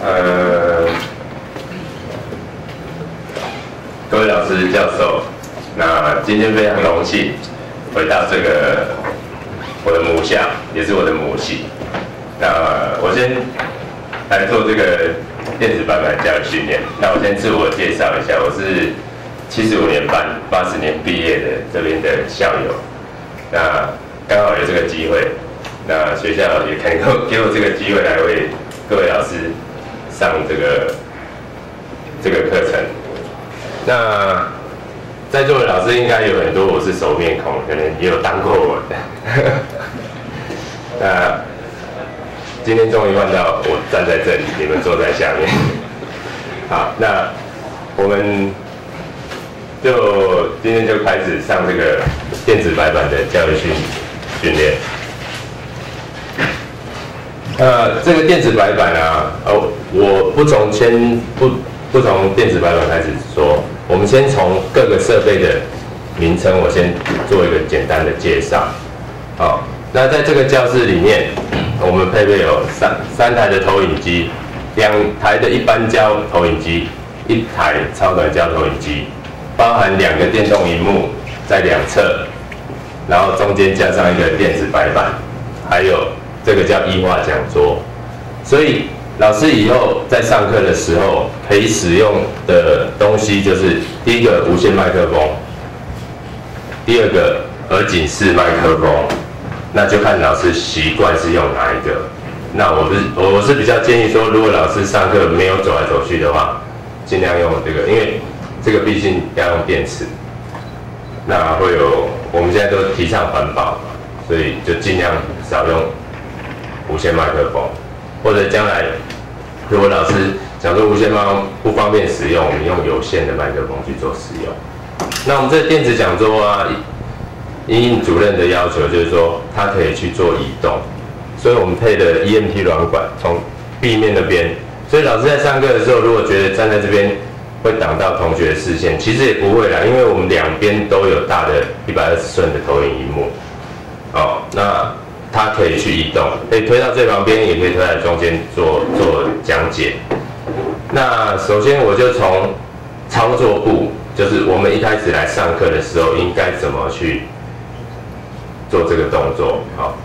呃，各位老师、教授，那今天非常荣幸回到这个我的母校，也是我的母系。那我先来做这个电子版本教育训练。那我先自我介绍一下，我是七十五年班八十年毕业的这边的校友。那刚好有这个机会，那学校也肯够给我这个机会来为各位老师上这个这个课程。那在座的老师应该有很多我是熟面孔，可能也有当过我的。那今天终于换到我站在这里，你们坐在下面。好，那我们就今天就开始上这个电子白板的教育训训练。呃，这个电子白板啊，哦，我不从先不不从电子白板开始说，我们先从各个设备的名称，我先做一个简单的介绍。好，那在这个教室里面，我们配备有三三台的投影机，两台的一般焦投影机，一台超短焦投影机，包含两个电动荧幕在两侧，然后中间加上一个电子白板，还有。这个叫异化讲座，所以老师以后在上课的时候可以使用的东西就是第一个无线麦克风，第二个耳颈式麦克风，那就看老师习惯是用哪一个。那我是我是比较建议说，如果老师上课没有走来走去的话，尽量用这个，因为这个毕竟要用电池，那会有我们现在都提倡环保，所以就尽量少用。无线麦克风，或者将来如果老师讲说无线麦克风不方便使用，我们用有线的麦克风去做使用。那我们这电子讲座啊，英英主任的要求就是说，它可以去做移动，所以我们配的 EMT 软管从壁面那边，所以老师在上课的时候，如果觉得站在这边会挡到同学的视线，其实也不会啦，因为我们两边都有大的一百二十寸的投影荧幕。哦，那。它可以去移动，可以推到最旁边，也可以推在中间做做讲解。那首先我就从操作部，就是我们一开始来上课的时候应该怎么去做这个动作。好，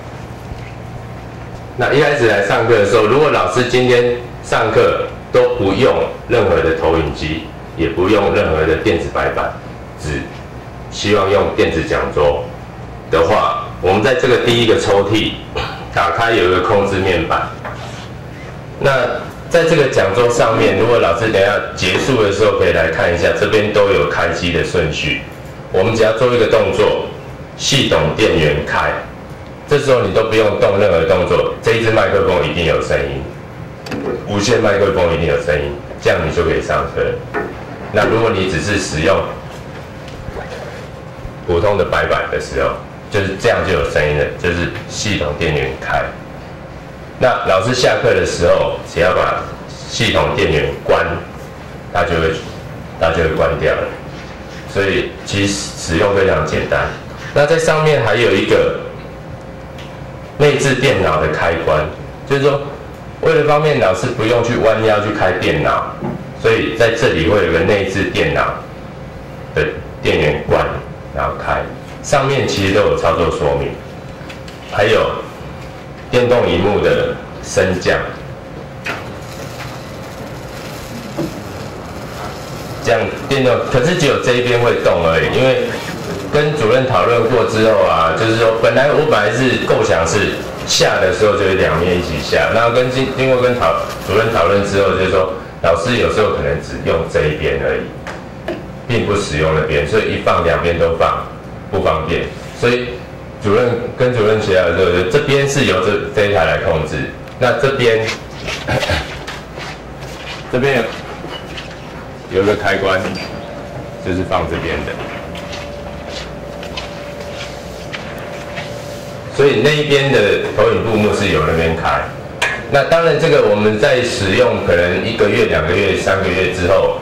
那一开始来上课的时候，如果老师今天上课都不用任何的投影机，也不用任何的电子白板，只希望用电子讲桌的话。在这个第一个抽屉打开有一个控制面板，那在这个讲桌上面，如果老师等下结束的时候可以来看一下，这边都有开机的顺序。我们只要做一个动作，系统电源开，这时候你都不用动任何动作，这一支麦克风一定有声音，无线麦克风一定有声音，这样你就可以上车。那如果你只是使用普通的白板的时候，就是这样就有声音了，就是系统电源开。那老师下课的时候，只要把系统电源关，它就会它就会关掉了。所以其实使用非常简单。那在上面还有一个内置电脑的开关，就是说为了方便老师不用去弯腰去开电脑，所以在这里会有个内置电脑的电源关，然后开。上面其实都有操作说明，还有电动荧幕的升降，这样电动，可是只有这一边会动而已。因为跟主任讨论过之后啊，就是说本来我本来是构想是下的时候就是两面一起下，然后跟经经过跟讨主任讨论之后，就是说老师有时候可能只用这一边而已，并不使用那边，所以一放两边都放。不方便，所以主任跟主任协调的时候，这边是由这这一台来控制。那这边 这边有个开关，就是放这边的。所以那一边的投影布幕是由那边开。那当然，这个我们在使用可能一个月、两个月、三个月之后。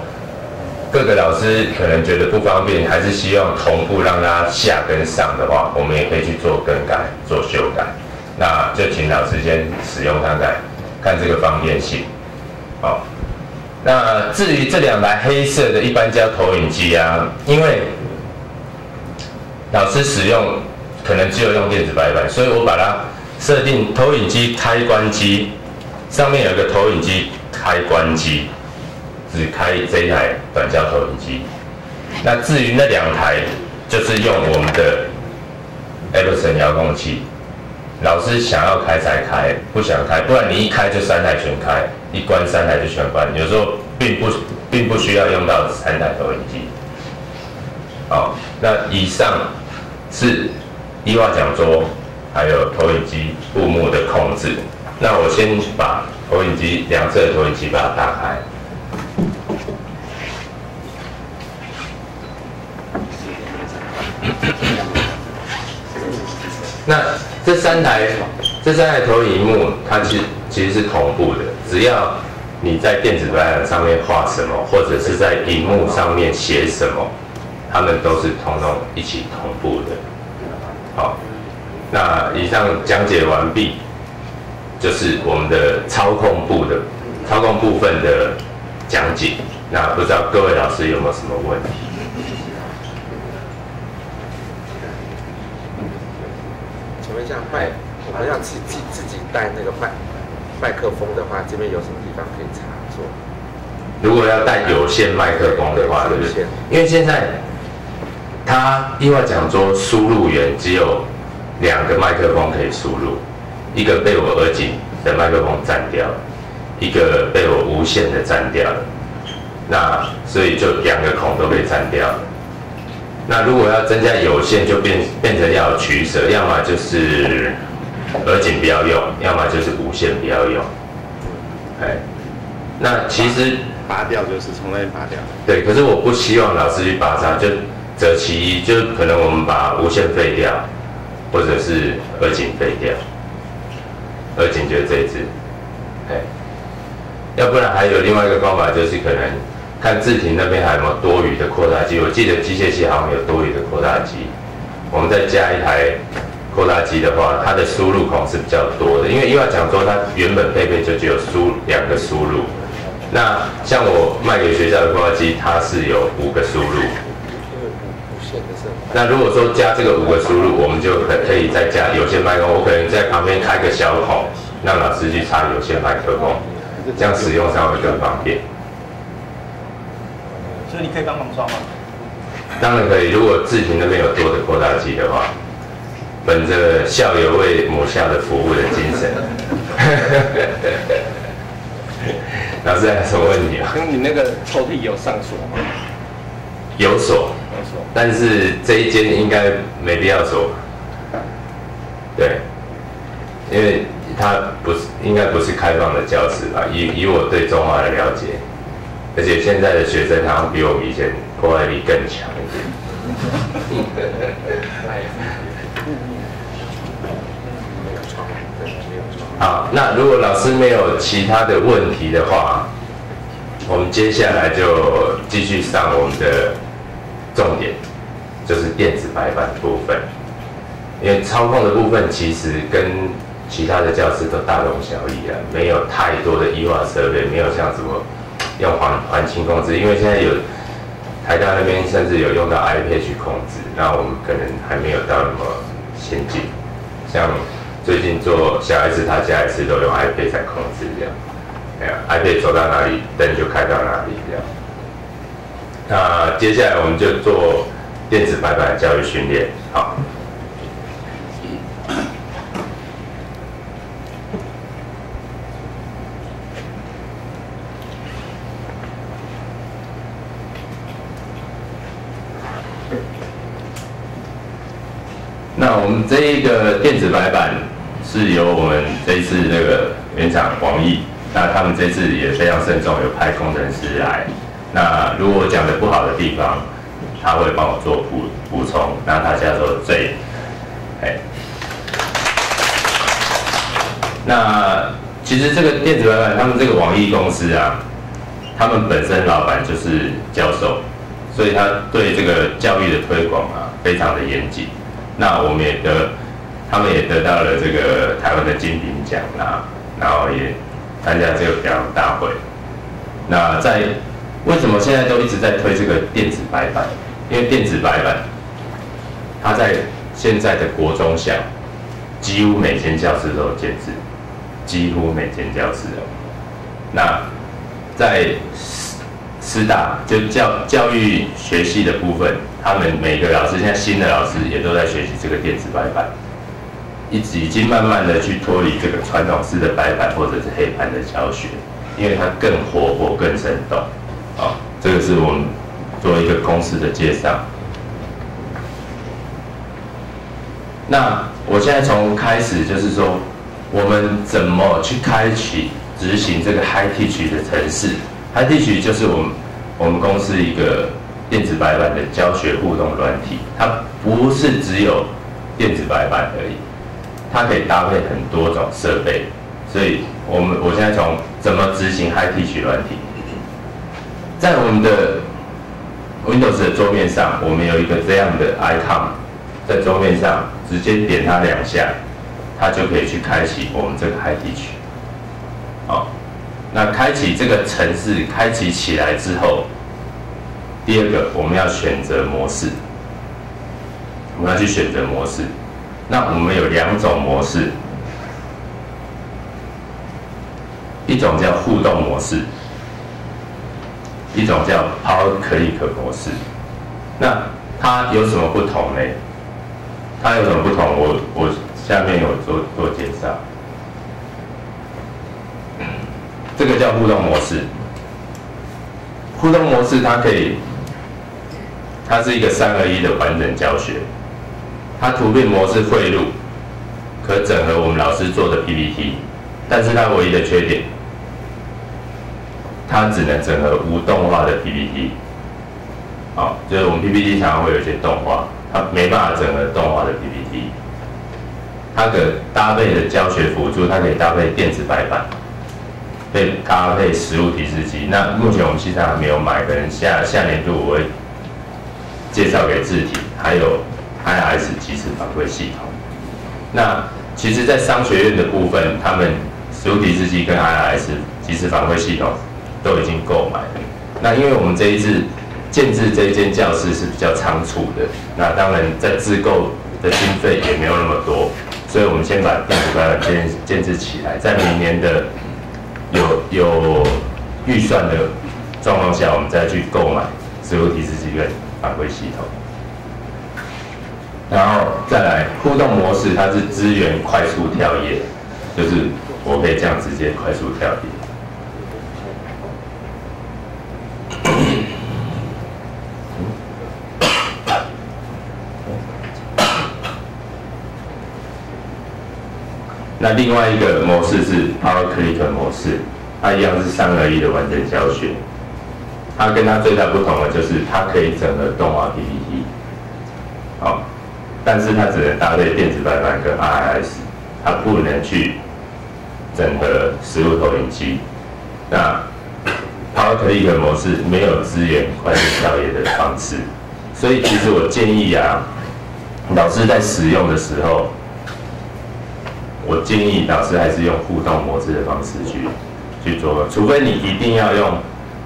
各个老师可能觉得不方便，还是希望同步让他下跟上的话，我们也可以去做更改、做修改。那就请老师先使用看看，看这个方便性。好，那至于这两台黑色的，一般叫投影机啊，因为老师使用可能只有用电子白板，所以我把它设定投影机开关机，上面有个投影机开关机，只开这一台短焦投影机。那至于那两台，就是用我们的 Epson 遥控器。老师想要开才开，不想开，不然你一开就三台全开，一关三台就全关。有时候并不并不需要用到三台投影机。好，那以上是一化讲桌还有投影机布幕的控制。那我先把投影机两侧的投影机把它打开。那这三台这三台投影幕，它其实其实是同步的。只要你在电子白板上面画什么，或者是在荧幕上面写什么，它们都是通通一起同步的。好，那以上讲解完毕，就是我们的操控部的操控部分的讲解。那不知道各位老师有没有什么问题？像麦，我要自自自己带那个麦麦克风的话，这边有什么地方可以插座？如果要带有线麦克风的话，对不对？因为现在他意外讲说，输入源只有两个麦克风可以输入，一个被我耳颈的麦克风占掉，一个被我无线的占掉了。那所以就两个孔都被占掉了。那如果要增加有线，就变变成要取舍，要么就是耳颈不要用，要么就是无线不要用。哎，那其实拔掉就是从那边拔掉。对，可是我不希望老师去拔它，就择其一，就可能我们把无线废掉，或者是耳颈废掉。耳颈就是这一支，哎，要不然还有另外一个方法，就是可能。看字体那边还有没有多余的扩大机？我记得机械系好像有多余的扩大机。我们再加一台扩大机的话，它的输入孔是比较多的。因为又要讲说，它原本配备就只有输两个输入。那像我卖给学校的扩大机，它是有五个输入。那如果说加这个五个输入，我们就可可以再加有线麦克风。我可能在旁边开个小孔，让老师去插有线麦克风，这样使用上会更方便。所以你可以帮忙装吗？当然可以。如果志平那边有多的扩大机的话，本着校友为母校的服务的精神，老师还有什么问题啊？因为你那个抽屉有上锁吗？有锁，有锁，但是这一间应该没必要锁。对，因为它不是应该不是开放的教室吧？以以我对中华的了解。而且现在的学生好像比我们以前破坏力更强一点。好，那如果老师没有其他的问题的话，我们接下来就继续上我们的重点，就是电子白板部分。因为操控的部分其实跟其他的教室都大同小异啊，没有太多的异化设备，没有像什么。用环环境控制，因为现在有台大那边甚至有用到 iPad 控制，那我们可能还没有到那么先进。像最近做小孩子他家也是都用 iPad 控制这样，哎呀，iPad 走到哪里灯就开到哪里这样。那接下来我们就做电子白板教育训练，好。那我们这一个电子白板是由我们这次那个原厂网易，那他们这次也非常慎重，有派工程师来。那如果讲的不好的地方，他会帮我做补补充，那大家都最哎。那其实这个电子白板，他们这个网易公司啊，他们本身老板就是教授，所以他对这个教育的推广啊，非常的严谨。那我们也得，他们也得到了这个台湾的金鼎奖啦，然后也参加这个表扬大会。那在为什么现在都一直在推这个电子白板？因为电子白板，它在现在的国中小，几乎每间教室都有建制，几乎每间教室哦。那在师师大就教教育学系的部分，他们每个老师现在新的老师也都在学习这个电子白板，一直已经慢慢的去脱离这个传统式的白板或者是黑板的教学，因为它更活泼、更生动。啊，这个是我们做一个公司的介绍。那我现在从开始就是说，我们怎么去开启执行这个 High Teach 的程式？High Teach 就是我们我们公司一个电子白板的教学互动软体，它不是只有电子白板而已，它可以搭配很多种设备。所以，我们我现在从怎么执行 High Teach 软体，在我们的 Windows 的桌面上，我们有一个这样的 icon，在桌面上直接点它两下，它就可以去开启我们这个 High Teach。好，那开启这个程式开启起来之后，第二个我们要选择模式，我们要去选择模式。那我们有两种模式。一种叫互动模式，一种叫 Power Click 模式。那它有什么不同呢？它有什么不同？我我下面有做做介绍。这个叫互动模式。互动模式它可以，它是一个三合一的完整教学。它图片模式汇入，可整合我们老师做的 PPT。但是它唯一的缺点，它只能整合无动画的 PPT。好，就是我们 PPT 常常会有一些动画，它没办法整合动画的 PPT。它可搭配的教学辅助，它可以搭配电子白板，可以搭配实物提示机。那目前我们西上还没有买，可能下下年度我会介绍给字体，还有 IS 即时反馈系统。那其实，在商学院的部分，他们实物提示机跟 IRS 即时反馈系统都已经购买了。那因为我们这一次建制这间教室是比较仓促的，那当然在自购的经费也没有那么多，所以我们先把电子白板建建制起来，在明年的有有预算的状况下，我们再去购买实物提示机跟反馈系统。然后再来互动模式，它是资源快速跳页，就是我可以这样直接快速跳页。那另外一个模式是 Power Click 模式，它一样是三合一的完整教学。它跟它最大不同的就是它可以整合动画 PPT。好，但是它只能搭配电子白板跟 RIS，它不能去整合实物投影机。那 Power Click 模式没有支援快速跳页的方式，所以其实我建议啊，老师在使用的时候。我建议老师还是用互动模式的方式去去做，除非你一定要用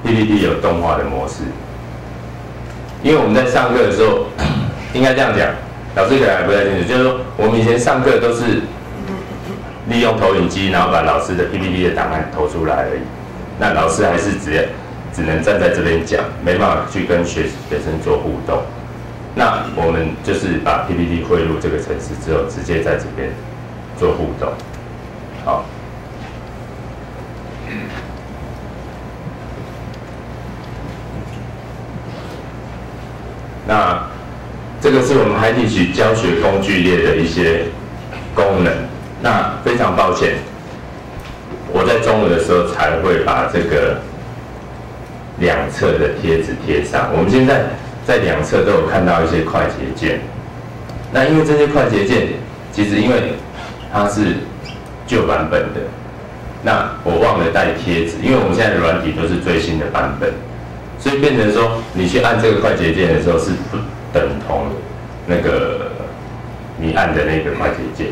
PPT 有动画的模式。因为我们在上课的时候，应该这样讲，老师可能还不太清楚，就是说我们以前上课都是利用投影机，然后把老师的 PPT 的档案投出来而已。那老师还是只只能站在这边讲，没办法去跟学学生做互动。那我们就是把 PPT 汇入这个程式之后，直接在这边。做互动，好。那这个是我们 HiTeach 教学工具列的一些功能。那非常抱歉，我在中午的时候才会把这个两侧的贴纸贴上。我们现在在两侧都有看到一些快捷键。那因为这些快捷键，其实因为它是旧版本的，那我忘了带贴纸，因为我们现在的软体都是最新的版本，所以变成说你去按这个快捷键的时候是不等同那个你按的那个快捷键，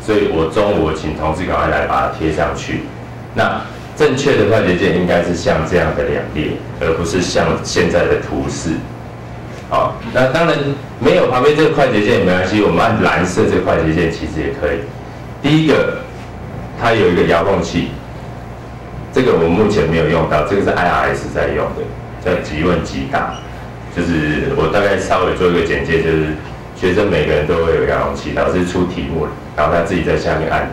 所以我中午请同事赶快来把它贴上去。那正确的快捷键应该是像这样的两列，而不是像现在的图示。好，那当然没有旁边这个快捷键也没关系，我们按蓝色这个快捷键其实也可以。第一个，它有一个遥控器，这个我们目前没有用到，这个是 IRS 在用的，叫即问即答。就是我大概稍微做一个简介，就是学生每个人都会有遥控器，老师出题目，然后他自己在下面按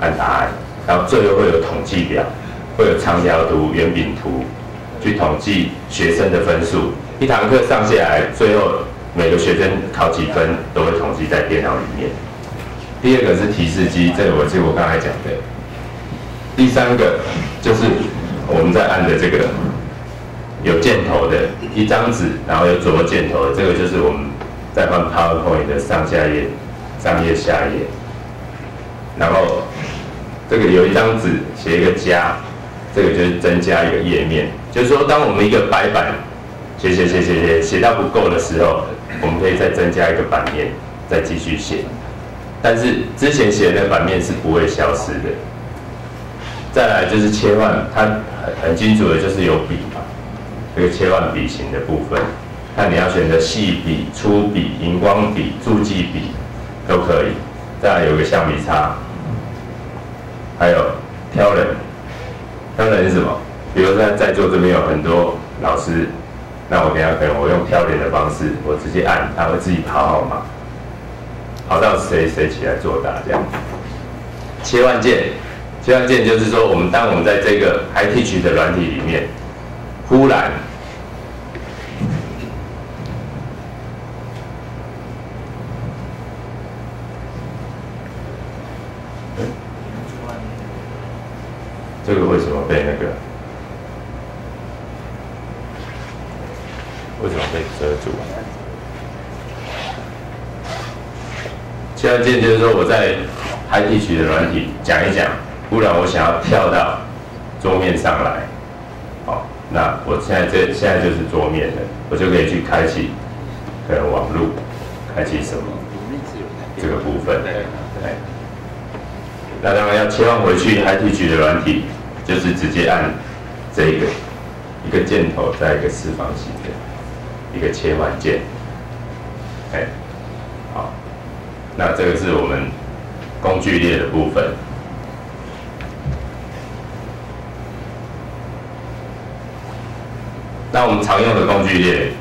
按答案，然后最后会有统计表，会有长条图、圆饼图，去统计学生的分数。一堂课上下来，最后每个学生考几分都会统计在电脑里面。第二个是提示机，这个我是我刚才讲的。第三个就是我们在按的这个。有箭头的一张纸，然后有左右箭头的，这个就是我们在放 PowerPoint 的上下页、上页、下页。然后这个有一张纸写一个加，这个就是增加一个页面。就是说，当我们一个白板写写写写写写到不够的时候，我们可以再增加一个版面，再继续写。但是之前写的那版面是不会消失的。再来就是切换，它很很清楚的就是有笔。这个切换笔型的部分，看你要选择细笔、粗笔、荧光笔、注记笔都可以。再来有个橡皮擦，还有挑人。挑人是什么？比如说在座这边有很多老师，那我等下可能我用挑人的方式，我直接按，他会自己跑号码，跑到谁谁起来作答这样子。切换键，切换键就是说，我们当我们在这个 iTeach 的软体里面。忽然，这个为什么被那个？为什么被遮住？切换键就是说，我在拍地区的软体讲一讲，不然我想要跳到桌面上来。好那我现在这现在就是桌面的，我就可以去开启可能网络，开启什么这个部分。对。那当然要切换回去 iTeach 的软体，就是直接按这个一个箭头，在一个四方形的一个切换键。哎，好，那这个是我们工具列的部分。那我们常用的工具列，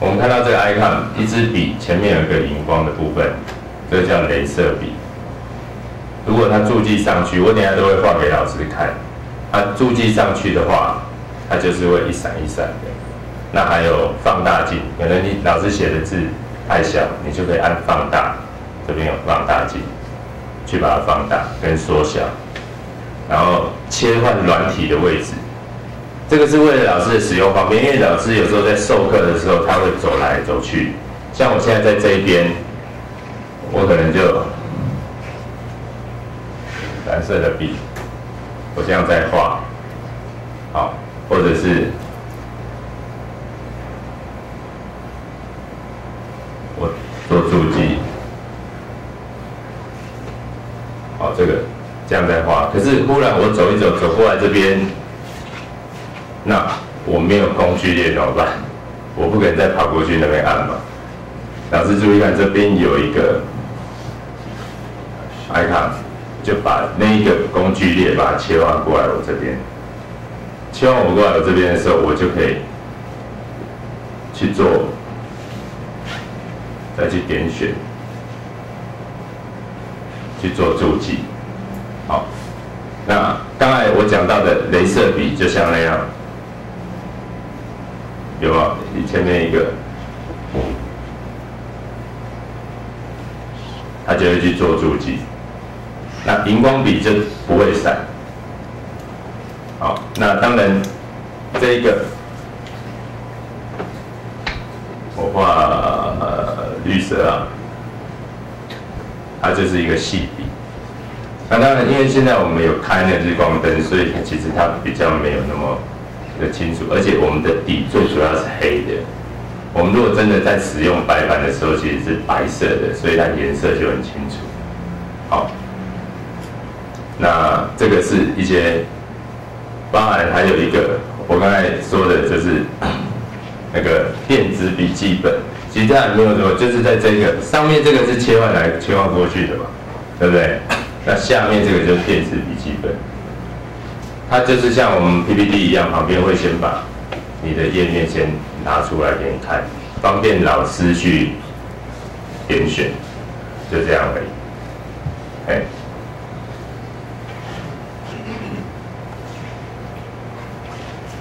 我们看到这个 icon，一支笔前面有一个荧光的部分，这个叫镭射笔。如果它注记上去，我等下都会画给老师看。它注记上去的话，它就是会一闪一闪的。那还有放大镜，可能你老师写的字太小，你就可以按放大，这边有放大镜，去把它放大跟缩小，然后切换软体的位置。这个是为了老师的使用方便，因为老师有时候在授课的时候，他会走来走去。像我现在在这一边，我可能就蓝色的笔，我这样在画，好，或者是我做注记，好，这个这样在画。可是忽然我走一走，走过来这边。那我没有工具列怎么办？我不可能再跑过去那边按嘛。老师注意看，这边有一个 icon，就把那一个工具列把它切换过来我这边。切换我过来我这边的时候，我就可以去做，再去点选，去做注记。好，那刚才我讲到的镭射笔就像那样。有啊，你前面一个，他就会去做注记。那荧光笔就不会闪。好，那当然这一个我画绿色啊，它就是一个细笔。那当然，因为现在我们有开那日光灯，所以其实它比较没有那么。的清楚，而且我们的底最主要是黑的。我们如果真的在使用白板的时候，其实是白色的，所以它颜色就很清楚。好，那这个是一些包含还有一个我刚才说的就是 那个电子笔记本，其他没有什么，就是在这个上面这个是切换来切换过去的嘛，对不对？那下面这个就是电子笔记本，它就是像我们 PPT 一样，旁边会先把你的页面先拿出来给你看，方便老师去点选，就这样而已。哎。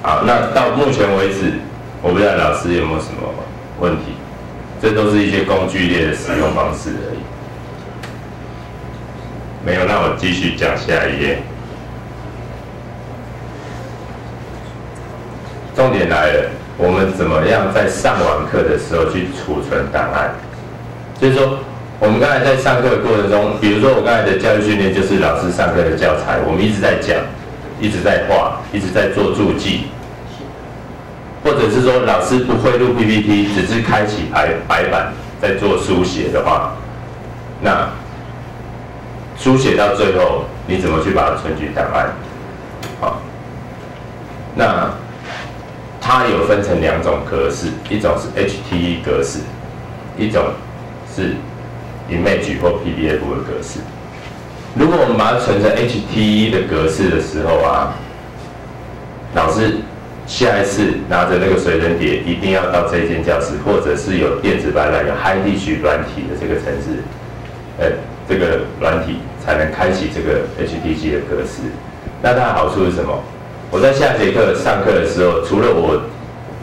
好，那到目前为止，我不知道老师有没有什么问题，这都是一些工具列的使用方式而已。没有，那我继续讲下一页。重点来了，我们怎么样在上完课的时候去储存档案？就是说，我们刚才在上课的过程中，比如说我刚才的教育训练，就是老师上课的教材，我们一直在讲。一直在画，一直在做注记，或者是说老师不会录 PPT，只是开启白白板在做书写的话，那书写到最后你怎么去把它存取档案？好，那它有分成两种格式，一种是 HTE 格式，一种是 Image 或 PDF 的格式。如果我们把它存成 HTE 的格式的时候啊，老师下一次拿着那个随身碟，一定要到这间教室，或者是有电子版本有 High D 区软体的这个城市，呃，这个软体才能开启这个 HTE 的格式。那它的好处是什么？我在下节课上课的时候，除了我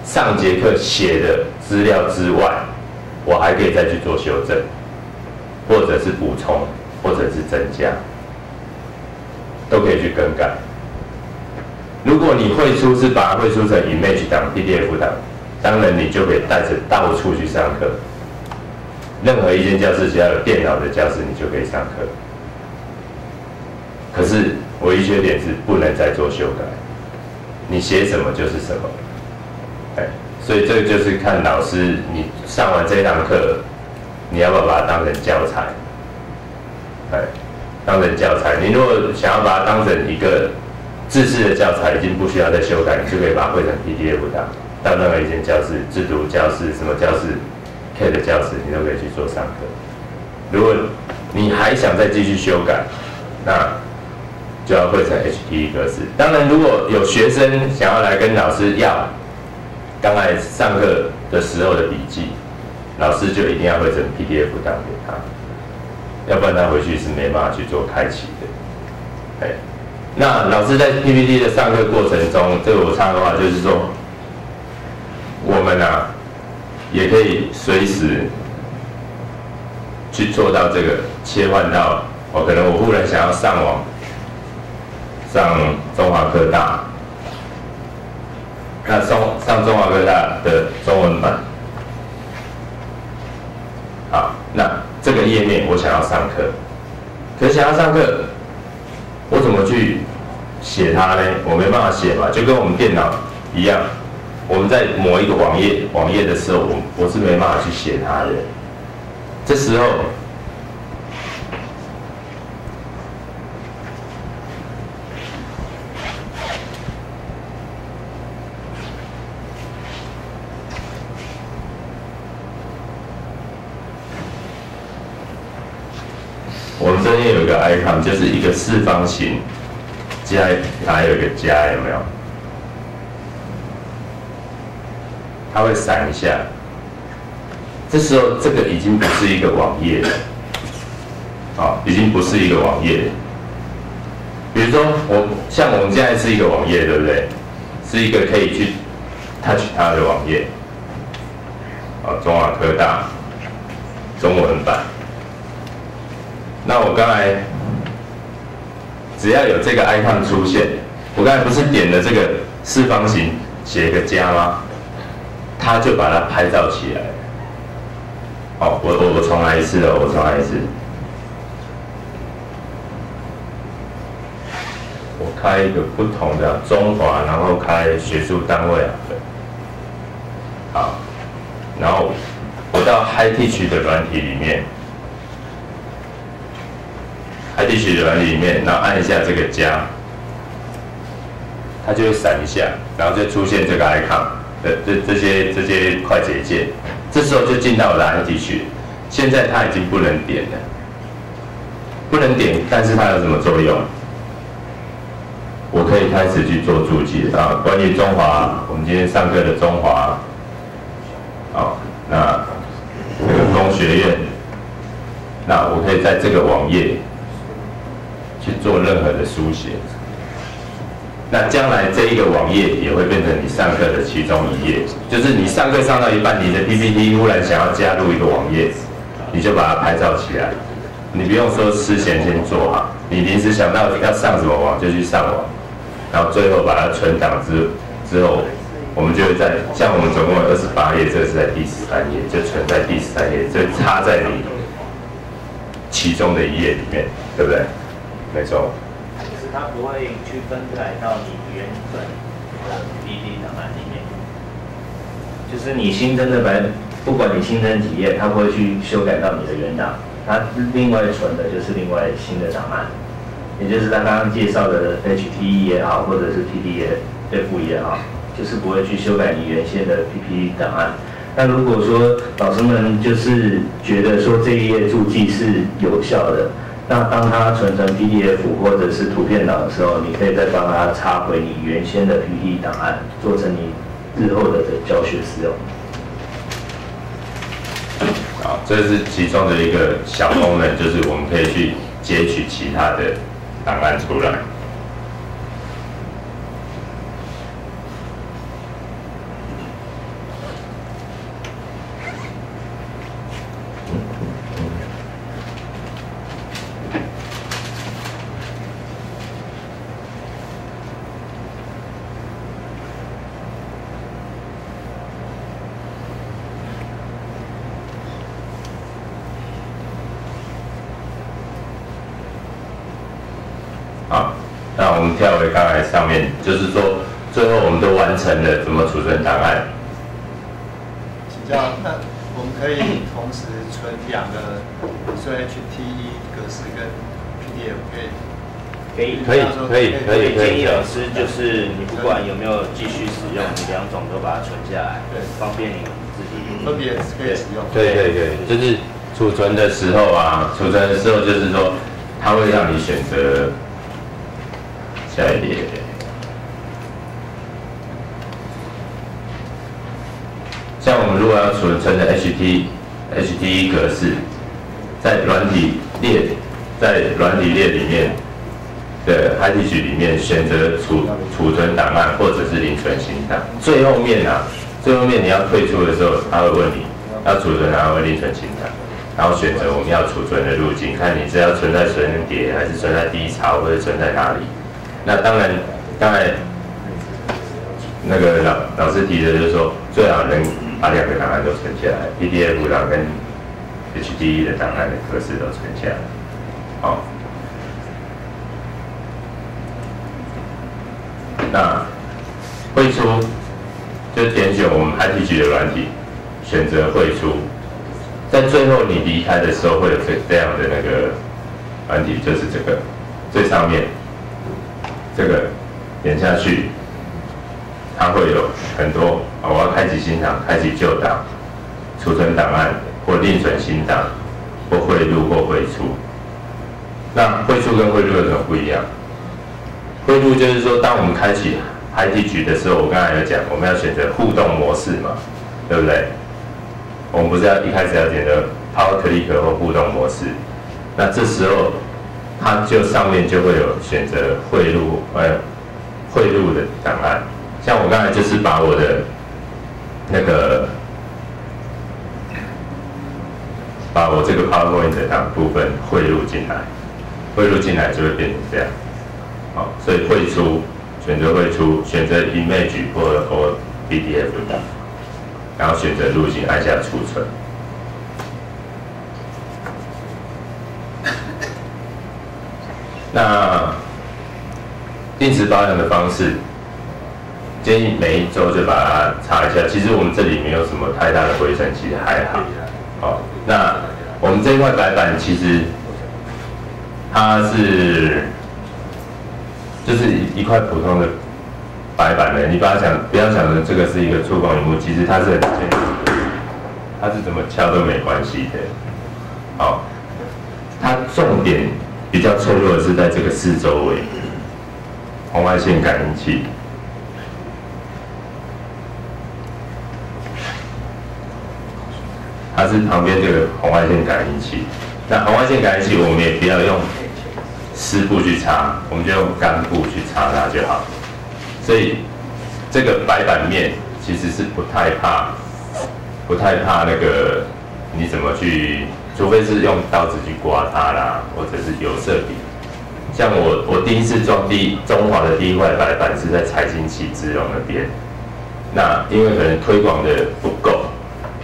上节课写的资料之外，我还可以再去做修正，或者是补充。或者是增加，都可以去更改。如果你会出是把它会出成 image 档、PDF 档，当然你就可以带着到处去上课。任何一间教室只要有电脑的教室，你就可以上课。可是唯一缺点是不能再做修改，你写什么就是什么。哎，所以这就是看老师你上完这堂课，你要不要把它当成教材？哎，当成教材。你如果想要把它当成一个自制的教材，已经不需要再修改，你就可以把它汇成 PDF 档，到任何一间教室、制读教室、什么教室、K 的教室，你都可以去做上课。如果你还想再继续修改，那就要汇成 H T E 格式。当然，如果有学生想要来跟老师要刚才上课的时候的笔记，老师就一定要汇成 PDF 档给他。要不然他回去是没办法去做开启的。哎，那老师在 PPT 的上课过程中，这个我插的话就是说，我们啊也可以随时去做到这个切换到，哦，可能我忽然想要上网上中华科大，那上上中华科大的中文版，好，那。这个页面我想要上课，可是想要上课，我怎么去写它呢？我没办法写吧，就跟我们电脑一样，我们在某一个网页网页的时候，我我是没办法去写它的。这时候。我们这边有一个就是一个四方形加，还有一个加，有没有？它会闪一下。这时候这个已经不是一个网页了，好，已经不是一个网页。比如说，我像我们现在是一个网页，对不对？是一个可以去 touch 它的网页。啊，中华科大中文版。那我刚才只要有这个 icon 出现，我刚才不是点了这个四方形写一个加吗？它就把它拍照起来。好，我我我重来一次哦，我重来一次。我开一个不同的中华，然后开学术单位啊。好，然后我到 High Teach 的软体里面。ID 学软里面，然后按一下这个加，它就会闪一下，然后就出现这个 icon 的这这些这些快捷键，这时候就进到我的 IT 去。现在它已经不能点了，不能点，但是它有什么作用？我可以开始去做注记啊，关于中华，我们今天上课的中华，好，那这个工学院，那我可以在这个网页去做任何的书写。那将来这一个网页也会变成你上课的其中一页，就是你上课上到一半，你的 PPT 忽然想要加入一个网页，你就把它拍照起来，你不用说事前先做好，你临时想到要上什么网就去上网，然后最后把它存档之之后，我们就会在像我们总共有二十八页，这是在第十三页，就存在第十三页，就插在你其中的一页里面，对不对？没错。就是它不会去分载到你原本的 PPT 档案里面，就是你新增的白，不管你新增几页，它不会去修改到你的原档，它另外存的就是另外新的档案，也就是他刚刚介绍的 H T E 也好，或者是 PDF 也好，就是不会去修改你原先的 PPT 档案。那如果说老师们就是觉得说这一页注记是有效的。那当它存成 PDF 或者是图片档的时候，你可以再帮它插回你原先的 PPT 档案，做成你日后的教学使用。好，这是其中的一个小功能，就是我们可以去截取其他的档案出来。跳回刚才上面，就是说，最后我们都完成了怎么储存档案。请教，那我们可以同时存两个，说 HT 格式跟 PDF 可以？可以，可以，可以，可以。建议老师就是，你不管有没有继续使用，你两种都把它存下来，对，方便你自己分别可以使用。对对对，就是储存的时候啊，储存的时候就是说，它会让你选择。下一列，像我们如果要储存的 HT HT 格式，在软体列在软体列里面的 ITG 里面选择储储存档案或者是零存新档，最后面啊，最后面你要退出的时候，他会问你要储存档案或零存新档，然后选择我们要储存的路径，看你是要存在存碟还是存在低槽或者存在哪里。那当然，当然那个老老师提的就是说，最好能把两个档案都存下来，PDF 档跟 HDE 的档案的格式都存下来。好，那汇出就点选我们 IT 局的软体，选择汇出，在最后你离开的时候会有这这样的那个软体，就是这个最上面。这个点下去，它会有很多啊，我要开启新档、开启旧档、储存档案或另存新档或汇入或汇出。那汇出跟汇入有什么不一样？汇入就是说，当我们开启 IT 局的时候，我刚才有讲，我们要选择互动模式嘛，对不对？我们不是要一开始要选择 Power Click 或互动模式，那这时候。它就上面就会有选择汇入，呃，汇入的档案。像我刚才就是把我的那个，把我这个 PowerPoint 的档部分汇入进来，汇入进来就会变成这样。好，所以汇出，选择汇出，选择 Image 或或 PDF 档，然后选择路径，按下储存。那定时保养的方式，建议每一周就把它擦一下。其实我们这里没有什么太大的灰尘，其实还好。好，那我们这块白板其实它是就是一块普通的白板的，你不要想不要想着这个是一个触控荧幕，其实它是很坚实，它是怎么敲都没关系的。好，它重点比较脆弱的是在这个四周围，红外线感应器。它是旁边这个红外线感应器，那红外线感应器我们也不要用湿布去擦，我们就用干布去擦它就好。所以这个白板面其实是不太怕，不太怕那个你怎么去，除非是用刀子去刮它啦，或者是有色笔。像我我第一次装第中华的第一块白板是在财经启智荣那边，那因为可能推广的不够。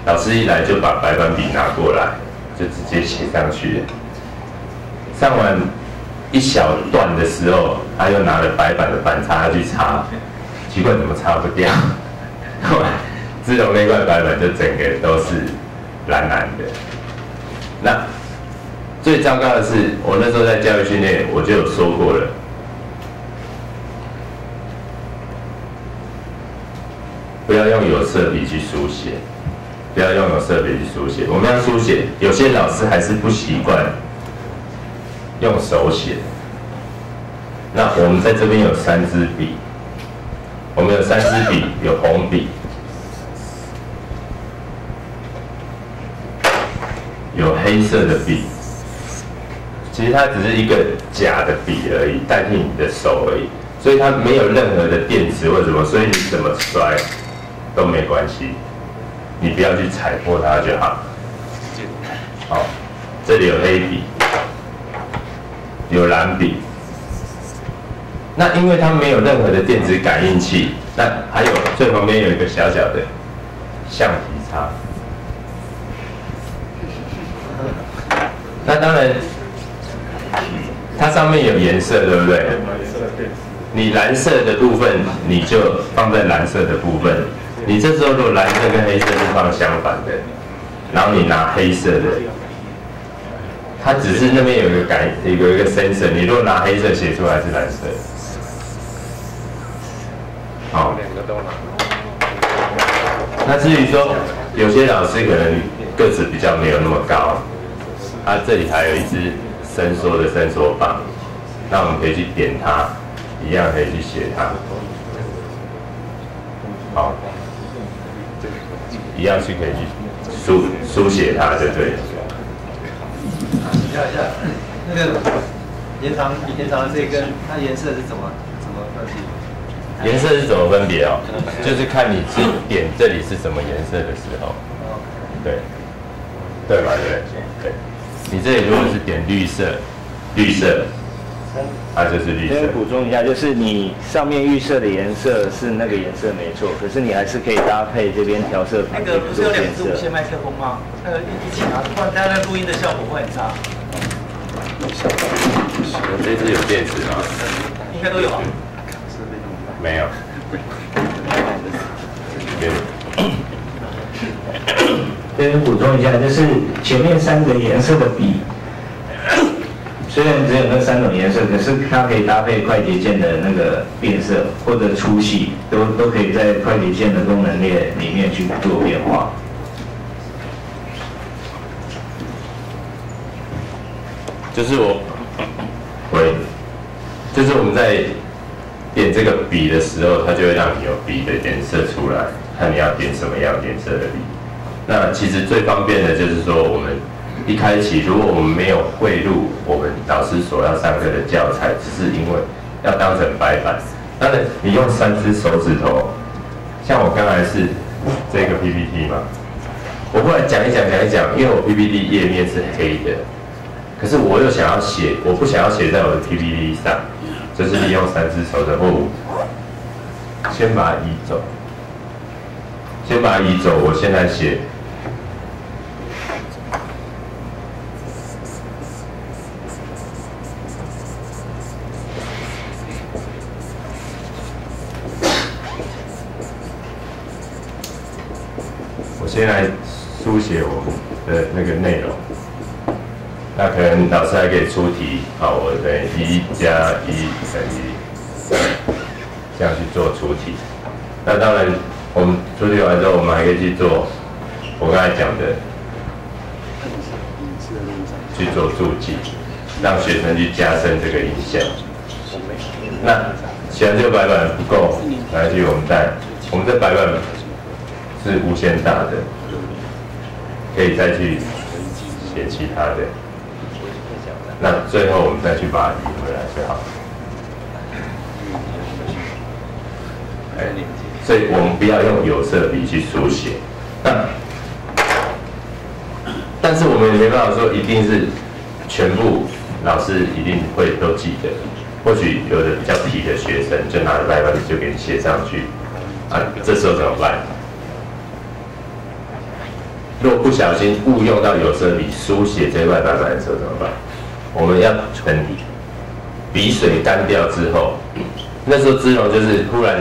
老师一来就把白板笔拿过来，就直接写上去。上完一小段的时候，他又拿了白板的板擦去擦，奇怪怎么擦不掉？后 来自从那块白板就整个都是蓝蓝的。那最糟糕的是，我那时候在教育训练，我就有说过了，不要用有色笔去书写。不要用有色笔去书写，我们要书写。有些老师还是不习惯用手写。那我们在这边有三支笔，我们有三支笔，有红笔，有黑色的笔。其实它只是一个假的笔而已，代替你的手而已，所以它没有任何的电池或什么，所以你怎么摔都没关系。你不要去踩破它就好。好，这里有黑笔，有蓝笔。那因为它没有任何的电子感应器，那还有最旁边有一个小小的橡皮擦。那当然，它上面有颜色，对不对？你蓝色的部分，你就放在蓝色的部分。你这时候如果蓝色跟黑色是放相反的，然后你拿黑色的，它只是那边有一个感，有一个 sensor。你如果拿黑色写出来是蓝色，好，那至于说有些老师可能个子比较没有那么高，他这里还有一支伸缩的伸缩棒，那我们可以去点它，一样可以去写它。好。一样是可以去书书写它，对不对？请教一下，那个延长延长的这根，它颜色是怎么怎么分别？颜色是怎么分别哦？就是看你是点这里是什么颜色的时候，对，对吧？对，对，你这里如果是点绿色，绿色。它就是绿色。先补充一下，就是你上面预设的颜色是那个颜色没错，可是你还是可以搭配这边调色盘。那个不是有两支无线麦克风吗？那个一起拿，不然大家录音的效果会很差。这支有电池吗？应该都有啊。没有。先补充一下，就是前面三个颜色的笔。虽然只有那三种颜色，可是它可以搭配快捷键的那个变色或者粗细，都都可以在快捷键的功能列里面去做变化。就是我，喂，就是我们在点这个笔的时候，它就会让你有笔的颜色出来，看你要点什么样颜色的笔。那其实最方便的就是说我们。一开启，如果我们没有汇入我们老师所要上课的教材，只是因为要当成白板，当然你用三只手指头，像我刚才是这个 PPT 嘛，我后来讲一讲讲一讲，因为我 PPT 页面是黑的，可是我又想要写，我不想要写在我的 PPT 上，就是利用三只手指头，先把它移走，先把它移走，我现在写。我先来书写我的那个内容，那可能老师还可以出题，好，我等一加一等于，这样去做出题。那当然，我们出题完之后，我们还可以去做我刚才讲的，去做注记，让学生去加深这个印象。那写完这个白板不够，来去我们带，我们这白板是无限大的，可以再去写其他的。那最后我们再去把它移回来就好。哎，所以我们不要用有色笔去书写。那，但是我们也没办法说一定是全部老师一定会都记得。或许有的比较皮的学生就拿着白板笔就给你写上去，啊，这时候怎么办？若不小心误用到有色笔书写这块白板的时候怎么办？我们要等笔水干掉之后，那时候志荣就是突然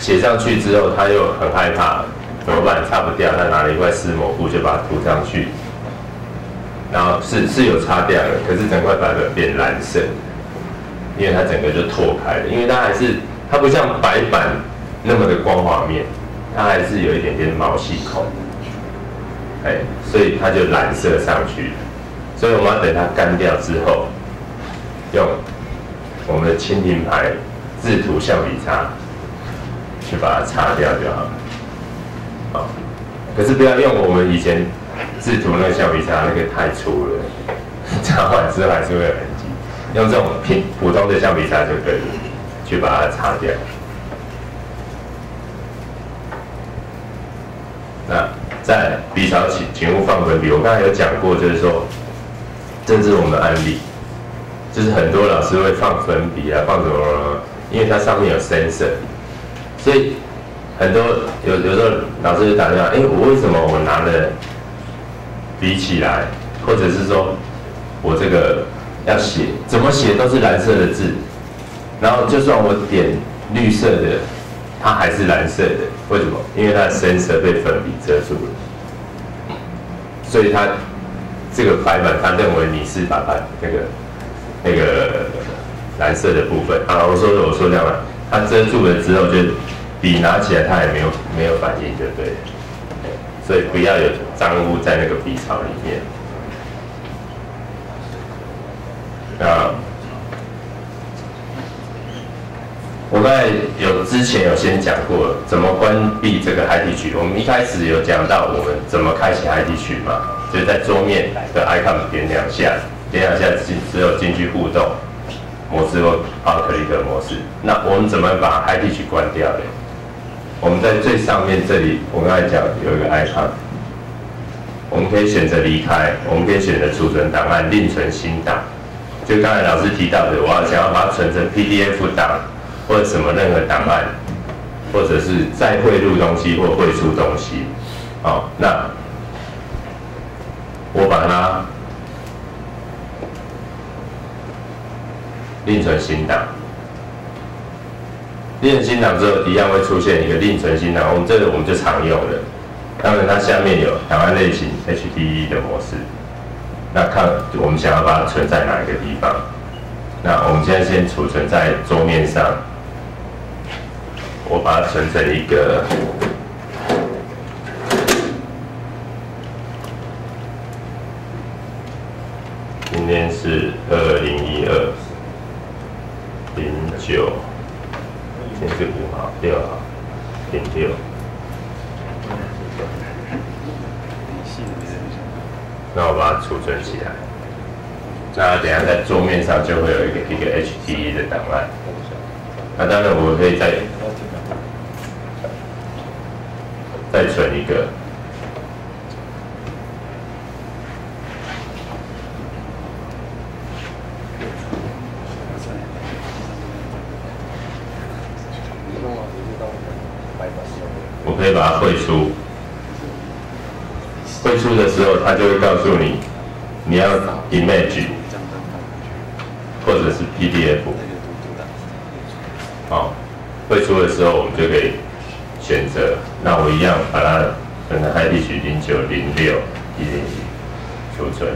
写上去之后，他又很害怕，怎么办？擦不掉，他拿了一块湿抹布就把它涂上去，然后是是有擦掉的，可是整块白板变蓝色，因为它整个就拓开了，因为它还是它不像白板那么的光滑面，它还是有一点点毛细孔，哎，所以它就蓝色上去。所以我们要等它干掉之后，用我们的蜻蜓牌自涂橡皮擦去把它擦掉就好了。好，可是不要用我们以前自涂那个橡皮擦，那个太粗了，擦完之后还是会有痕迹。用这种平普通的橡皮擦就可以去把它擦掉。那在鼻槽请请勿放粉笔，我刚才有讲过，就是说。这是我们的案例，就是很多老师会放粉笔啊，放什么？因为它上面有 sensor，所以很多有有时候老师就打电话，哎，我为什么我拿了笔起来，或者是说我这个要写，怎么写都是蓝色的字，然后就算我点绿色的，它还是蓝色的，为什么？因为它的 sensor 被粉笔遮住了，所以它。这个白板，他认为你是把它那个那个蓝色的部分啊，我说的我说这样了，它遮住了之后，就笔拿起来它也没有没有反应，对不对？所以不要有脏污在那个笔槽里面。啊，我刚才有之前有先讲过怎么关闭这个 IT 区，我们一开始有讲到我们怎么开启 IT 区嘛。就在桌面的 icon 点两下，点两下进只有进去互动模式或 alt click 模式。那我们怎么把 i d 去关掉呢？我们在最上面这里，我刚才讲有一个 icon，我们可以选择离开，我们可以选择储存档案，另存新档。就刚才老师提到的，我要想要把它存成 PDF 档或者什么任何档案，或者是再汇入东西或汇出东西，好，那。我把它另存新档，另存新档之后，一样会出现一个另存新档。我们这个我们就常用的，当然它下面有档案类型 HDE 的模式。那看我们想要把它存在哪一个地方？那我们现在先储存在桌面上，我把它存成一个。今天是二零一二零九，今天是五号六号零六。那我把它储存起来。那等下在桌面上就会有一个一个 HTE 的档案。那当然我可以在再存一个。我可以把它汇出，汇出的时候，它就会告诉你你要 image 或者是 PDF。好，汇出的时候，我们就可以选择。那我一样把它可能 ID 取零九零六一零一储存，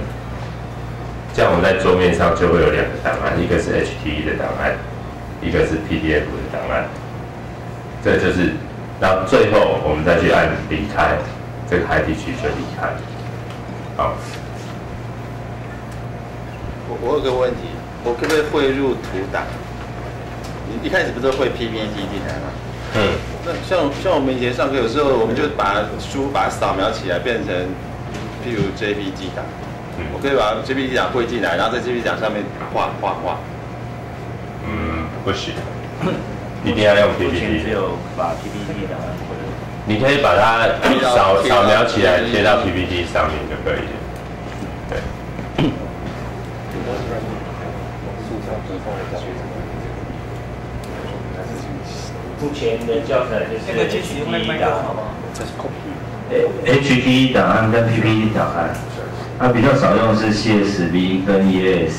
这样我们在桌面上就会有两个档案，一个是 HTE 的档案，一个是 PDF 的档案。这就是，到最后我们再去按离开，这个海底区就离开。好。我我有个问题，我可不可以汇入图档？你一开始不是汇 PPT 进来吗？嗯。那像像我们以前上课，有时候我们就把书把它扫描起来，变成譬如 JPG 档。嗯。我可以把 JPG 档汇进来，然后在 JPG 档上面画画画。嗯，不行。一定要用 PPT。只有把 PPT 档案或者。你可以把它扫扫描起来贴到 PPT 上面就可以了。对。目前的教材就是 HTML 档案，这是 copy。HT 档案跟 PPT 档案，它比较少用的是 CSV 跟 EAS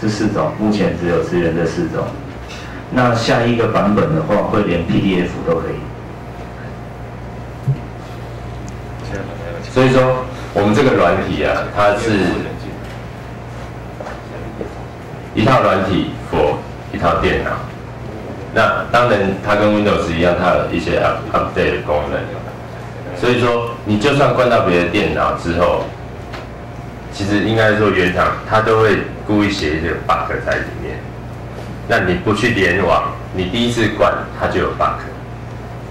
这四种，目前只有支援这四种。那下一个版本的话，会连 PDF 都可以。所以说，我们这个软体啊，它是一套软体 for 一套电脑。那当然，它跟 Windows 一样，它有一些 up update 的功能。所以说，你就算关到别的电脑之后，其实应该说原厂它都会故意写一些 bug 在里面。那你不去联网，你第一次灌它就有 bug，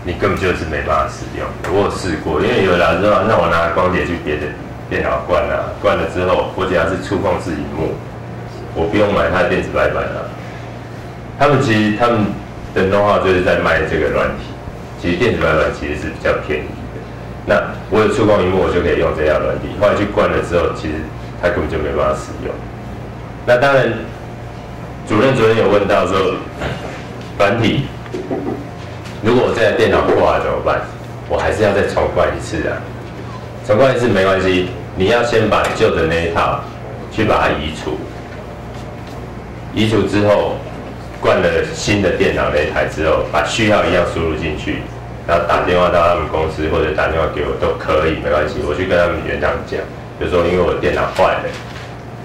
你根本就是没办法使用。我有试过，因为有老师说，那我拿光碟去别的电脑灌啊，灌了之后，我只要是触控式荧幕，我不用买它的电子白板了。他们其实他们的 know how 就是在卖这个软体，其实电子白板其实是比较便宜的。那我有触控荧幕，我就可以用这样软体。后来去灌了之后，其实它根本就没办法使用。那当然。主任昨天有问到说，繁体如果我这台电脑破了怎么办？我还是要再重灌一次啊。重灌一次没关系，你要先把旧的那一套去把它移除，移除之后灌了新的电脑那一台之后，把序号一样输入进去，然后打电话到他们公司或者打电话给我都可以，没关系。我去跟他们园长讲，就说因为我电脑坏了。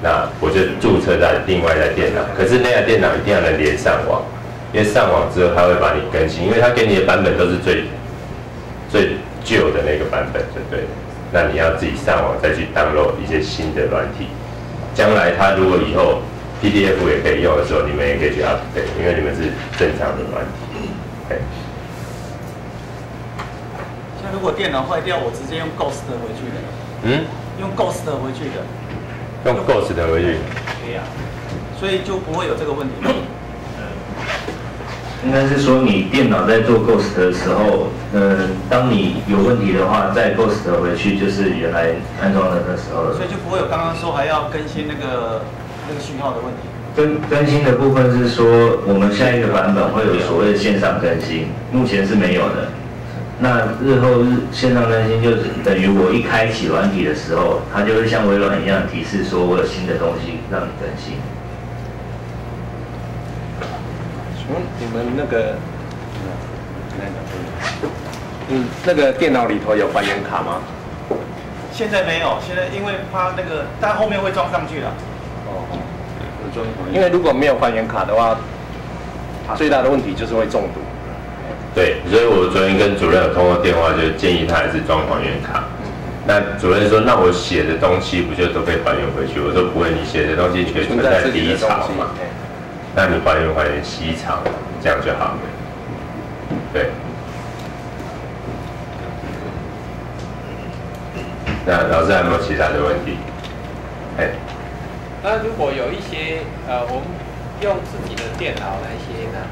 那我就注册在另外一台电脑，可是那台电脑一定要能连上网，因为上网之后他会把你更新，因为他给你的版本都是最最旧的那个版本，对不对？那你要自己上网再去 download 一些新的软体，将来他如果以后 PDF 也可以用的时候，你们也可以去 update，因为你们是正常的软体。像如果电脑坏掉，我直接用 Ghost 回去的。嗯？用 Ghost 回去的。用 Ghost 回去，对呀，所以就不会有这个问题。应该是说你电脑在做 Ghost 的时候，呃，当你有问题的话，再 Ghost 回去就是原来安装的那时候了。所以就不会有刚刚说还要更新那个那个讯号的问题。更更新的部分是说，我们下一个版本会有所谓的线上更新，目前是没有的。那日后日线上更新就是等于我一开启软体的时候，它就会像微软一样提示说我有新的东西让你更新。请问你们那个，嗯，那个电脑里头有还原卡吗？现在没有，现在因为它那个，但后面会装上去了。哦，因为如果没有还原卡的话，最大的问题就是会中毒。对，所以我昨天跟主任有通过电话，就建议他还是装还原卡。那主任说，那我写的东西不就都被还原回去？我说不会，你写的东西全存在第一场嘛。那你还原还原 C 槽，这样就好了。对。那老师还有没有其他的问题？哎。那如果有一些呃，我们用自己的电脑来写呢？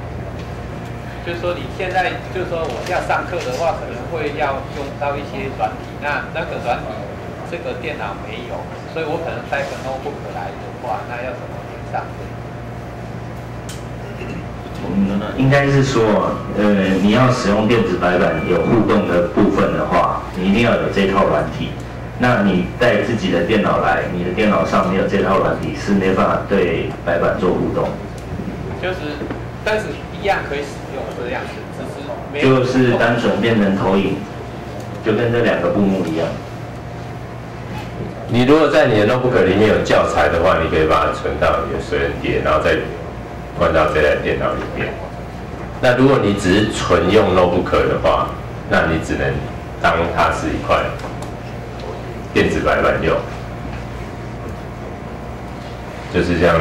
就是说，你现在就是说，我要上课的话，可能会要用到一些软体。那那个软体，这个电脑没有，所以我可能带个 notebook 来的话，那要怎么连上？嗯，应该是说，呃，你要使用电子白板有互动的部分的话，你一定要有这套软体。那你带自己的电脑来，你的电脑上没有这套软体，是没办法对白板做互动。就是，但是一样可以使。用这样子，只是就是单纯变成投影，就跟这两个布幕一样。你如果在你的 notebook 里面有教材的话，你可以把它存到你的随身碟，然后再关到这台电脑里面。那如果你只是纯用 notebook 的话，那你只能当它是一块电子白板用，就是这样。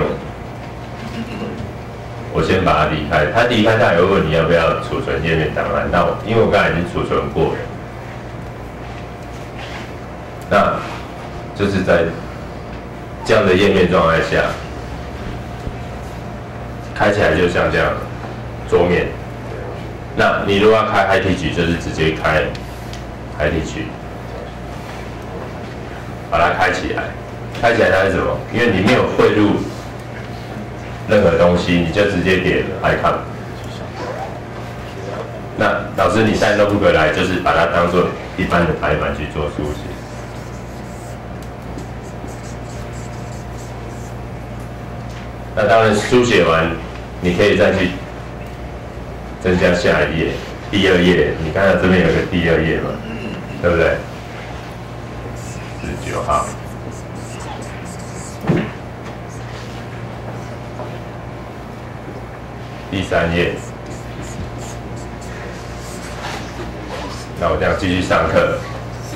我先把它离开，它离开，它还会问你要不要储存页面档案。那我因为我刚才已经储存过了，那就是在这样的页面状态下，开起来就像这样桌面。那你如果要开 IT 曲，就是直接开 IT 曲，把它开起来。开起来它是什么？因为你没有汇入。任何东西你就直接点 icon。那老师你带 notebook 来，就是把它当做一般的排版去做书写。那当然书写完，你可以再去增加下一页，第二页。你看到这边有个第二页嘛？对不对？十九号。第三页，那我这样继续上课。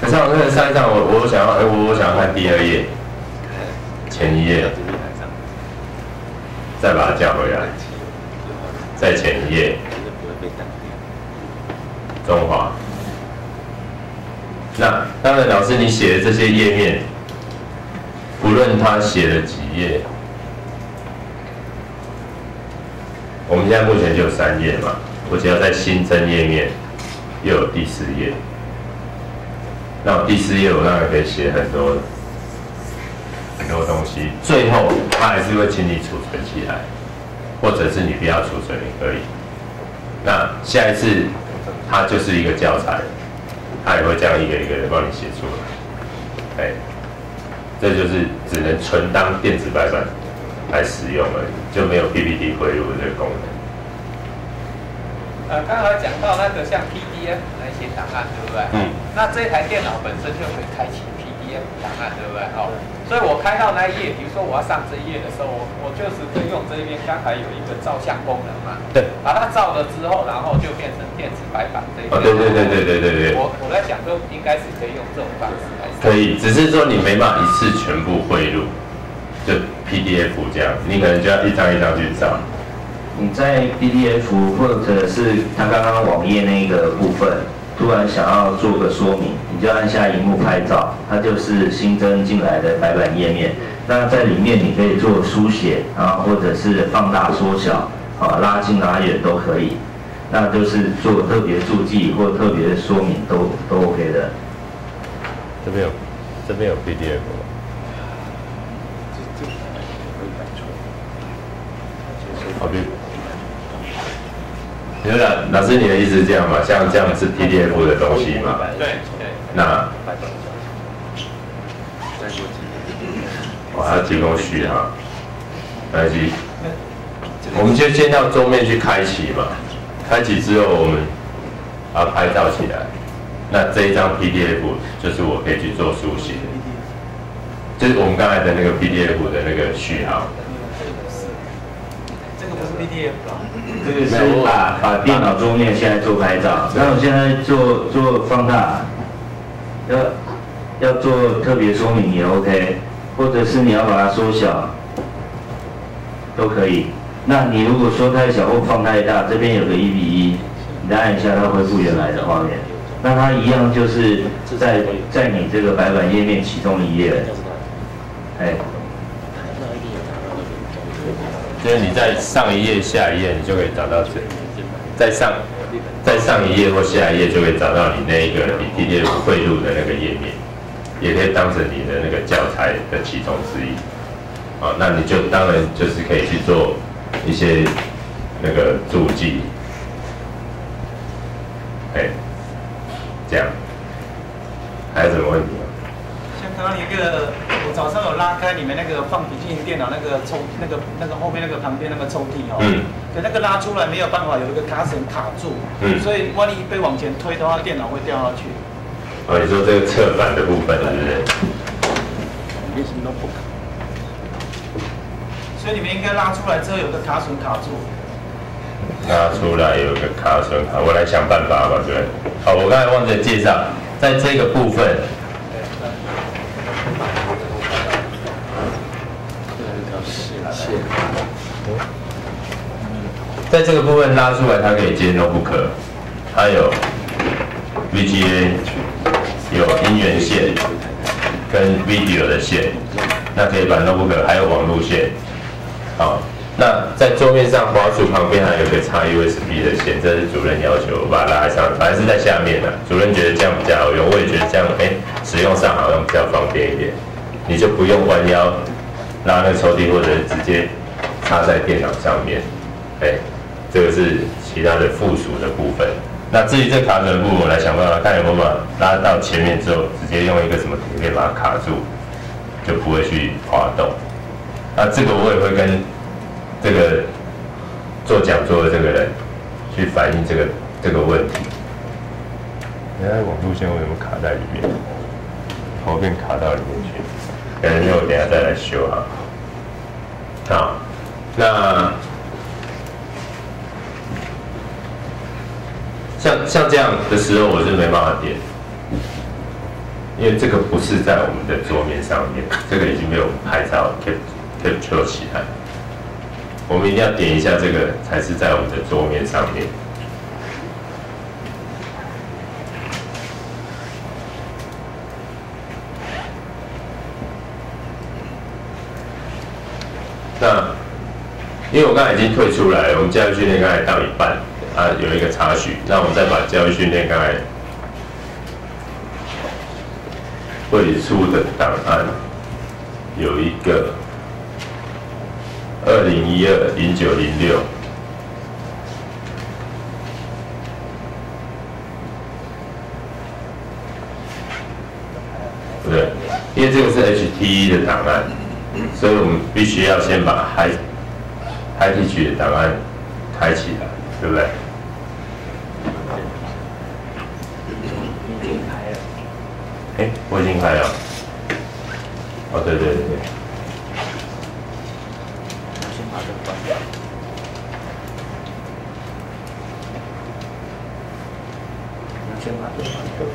上课上一上，我我想要，哎，我我想要看第二页，前一页，再把它叫回来，在前一页，中华。那当然，老师你写的这些页面，不论他写了几页。我们现在目前就有三页嘛，我只要在新增页面，又有第四页。那第四页我当然可以写很多很多东西，最后他还是会请你储存起来，或者是你不要储存也可以。那下一次它就是一个教材，它也会这样一个一个的帮你写出来。哎，这就是只能存当电子白板。来使用而已，就没有 PPT 汇入这个功能。呃，刚才讲到那个像 PDF 那些档案，对不对？嗯。那这台电脑本身就可以开启 PDF 档案，对不对？哦。所以我开到那一页，比如说我要上这一页的时候，我我就是可以用这边刚才有一个照相功能嘛。对。把它照了之后，然后就变成电子白板这一哦，对对对对对对对。我我在想，说应该是可以用这种方式来。可以，只是说你没办法一次全部汇入。就 PDF 这样，你可能就要一张一张去找。你在 PDF 或者是他刚刚网页那个部分，突然想要做个说明，你就按下荧幕拍照，它就是新增进来的白板页面。那在里面你可以做书写啊，或者是放大缩小啊，拉近拉远都可以。那就是做特别注记或特别说明都都 OK 的。这边有，这边有 PDF。好，比，你说老师，你的意思是这样嘛？像这样是 PDF 的东西嘛？对对。那，我还要提供序号，来机，我们就先到桌面去开启嘛。开启之后，我们把它拍照起来。那这一张 PDF 就是我可以去做书写，就是我们刚才的那个 PDF 的那个序号。这个不是 PDF 这个是把把电脑桌面现在做拍照，然后现在做做放大，要要做特别说明也 OK，或者是你要把它缩小，都可以。那你如果缩太小或放太大，这边有个一比一，你再按一下它恢复原来的画面。那它一样就是在在你这个白板页面其中一页，哎。就是你在上一页、下一页，你就可以找到这；在上、在上一页或下一页，就可以找到你那一个你 PDF 汇入的那个页面，也可以当成你的那个教材的其中之一。啊，那你就当然就是可以去做一些那个注记，哎，这样，还有什么问题吗？像刚刚一个。早上有拉开你们那个放笔记型电脑那个抽那个那个后面那个旁边那个抽屉哦，嗯，可那个拉出来没有办法有一个卡绳卡住，嗯，所以万一被往前推的话，电脑会掉下去。哦，你说这个侧板的部分是不是？你什么都不卡所以你们应该拉出来之后有个卡榫卡住。拉出来有个卡榫卡，我来想办法吧，对？好，我刚才忘记介绍，在这个部分。在这个部分拉出来，它可以接 notebook，它有 VGA，有音源线跟 video 的线，那可以把 notebook 还有网路线，好，那在桌面上滑鼠旁边还有个插 USB 的线，这是主任要求把它拉上，反正是在下面的。主任觉得这样比较好用，我也觉得这样，哎，使用上好像比较方便一点，你就不用弯腰拉那个抽屉，或者直接插在电脑上面，哎。这个是其他的附属的部分。那至于这卡榫部分，我来想办法看有没有把拉到前面之后，直接用一个什么铁片把它卡住，就不会去滑动。那这个我也会跟这个做讲座的这个人去反映这个这个问题。原来网路线为什么卡在里面？后面卡到里面去？可能我等下再来修啊。好，那。像像这样的时候，我是没办法点，因为这个不是在我们的桌面上面，这个已经被我们拍照 keep capture 起来。我们一定要点一下这个，才是在我们的桌面上面。那因为我刚才已经退出来了，我们教育训练刚才到一半。啊，有一个插叙，那我们再把教育训练刚才会出的档案，有一个二零一二零九零六，对，因为这个是 HTE 的档案，所以我们必须要先把 Hi Hi T 区的档案开起来，对不对？哎，我已经开了。哦，对对对。对。先把这个关掉。先把这个关掉。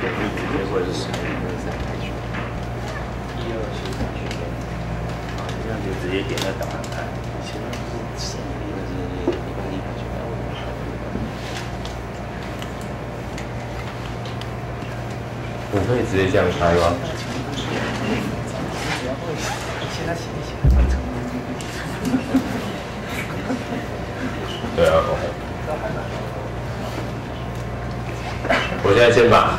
直接或者是一二三开去。一二三开去。啊，这样就直接点那档案开。现在是省力的，是般一开去。我可以直接这样开吗？对啊，我现在先把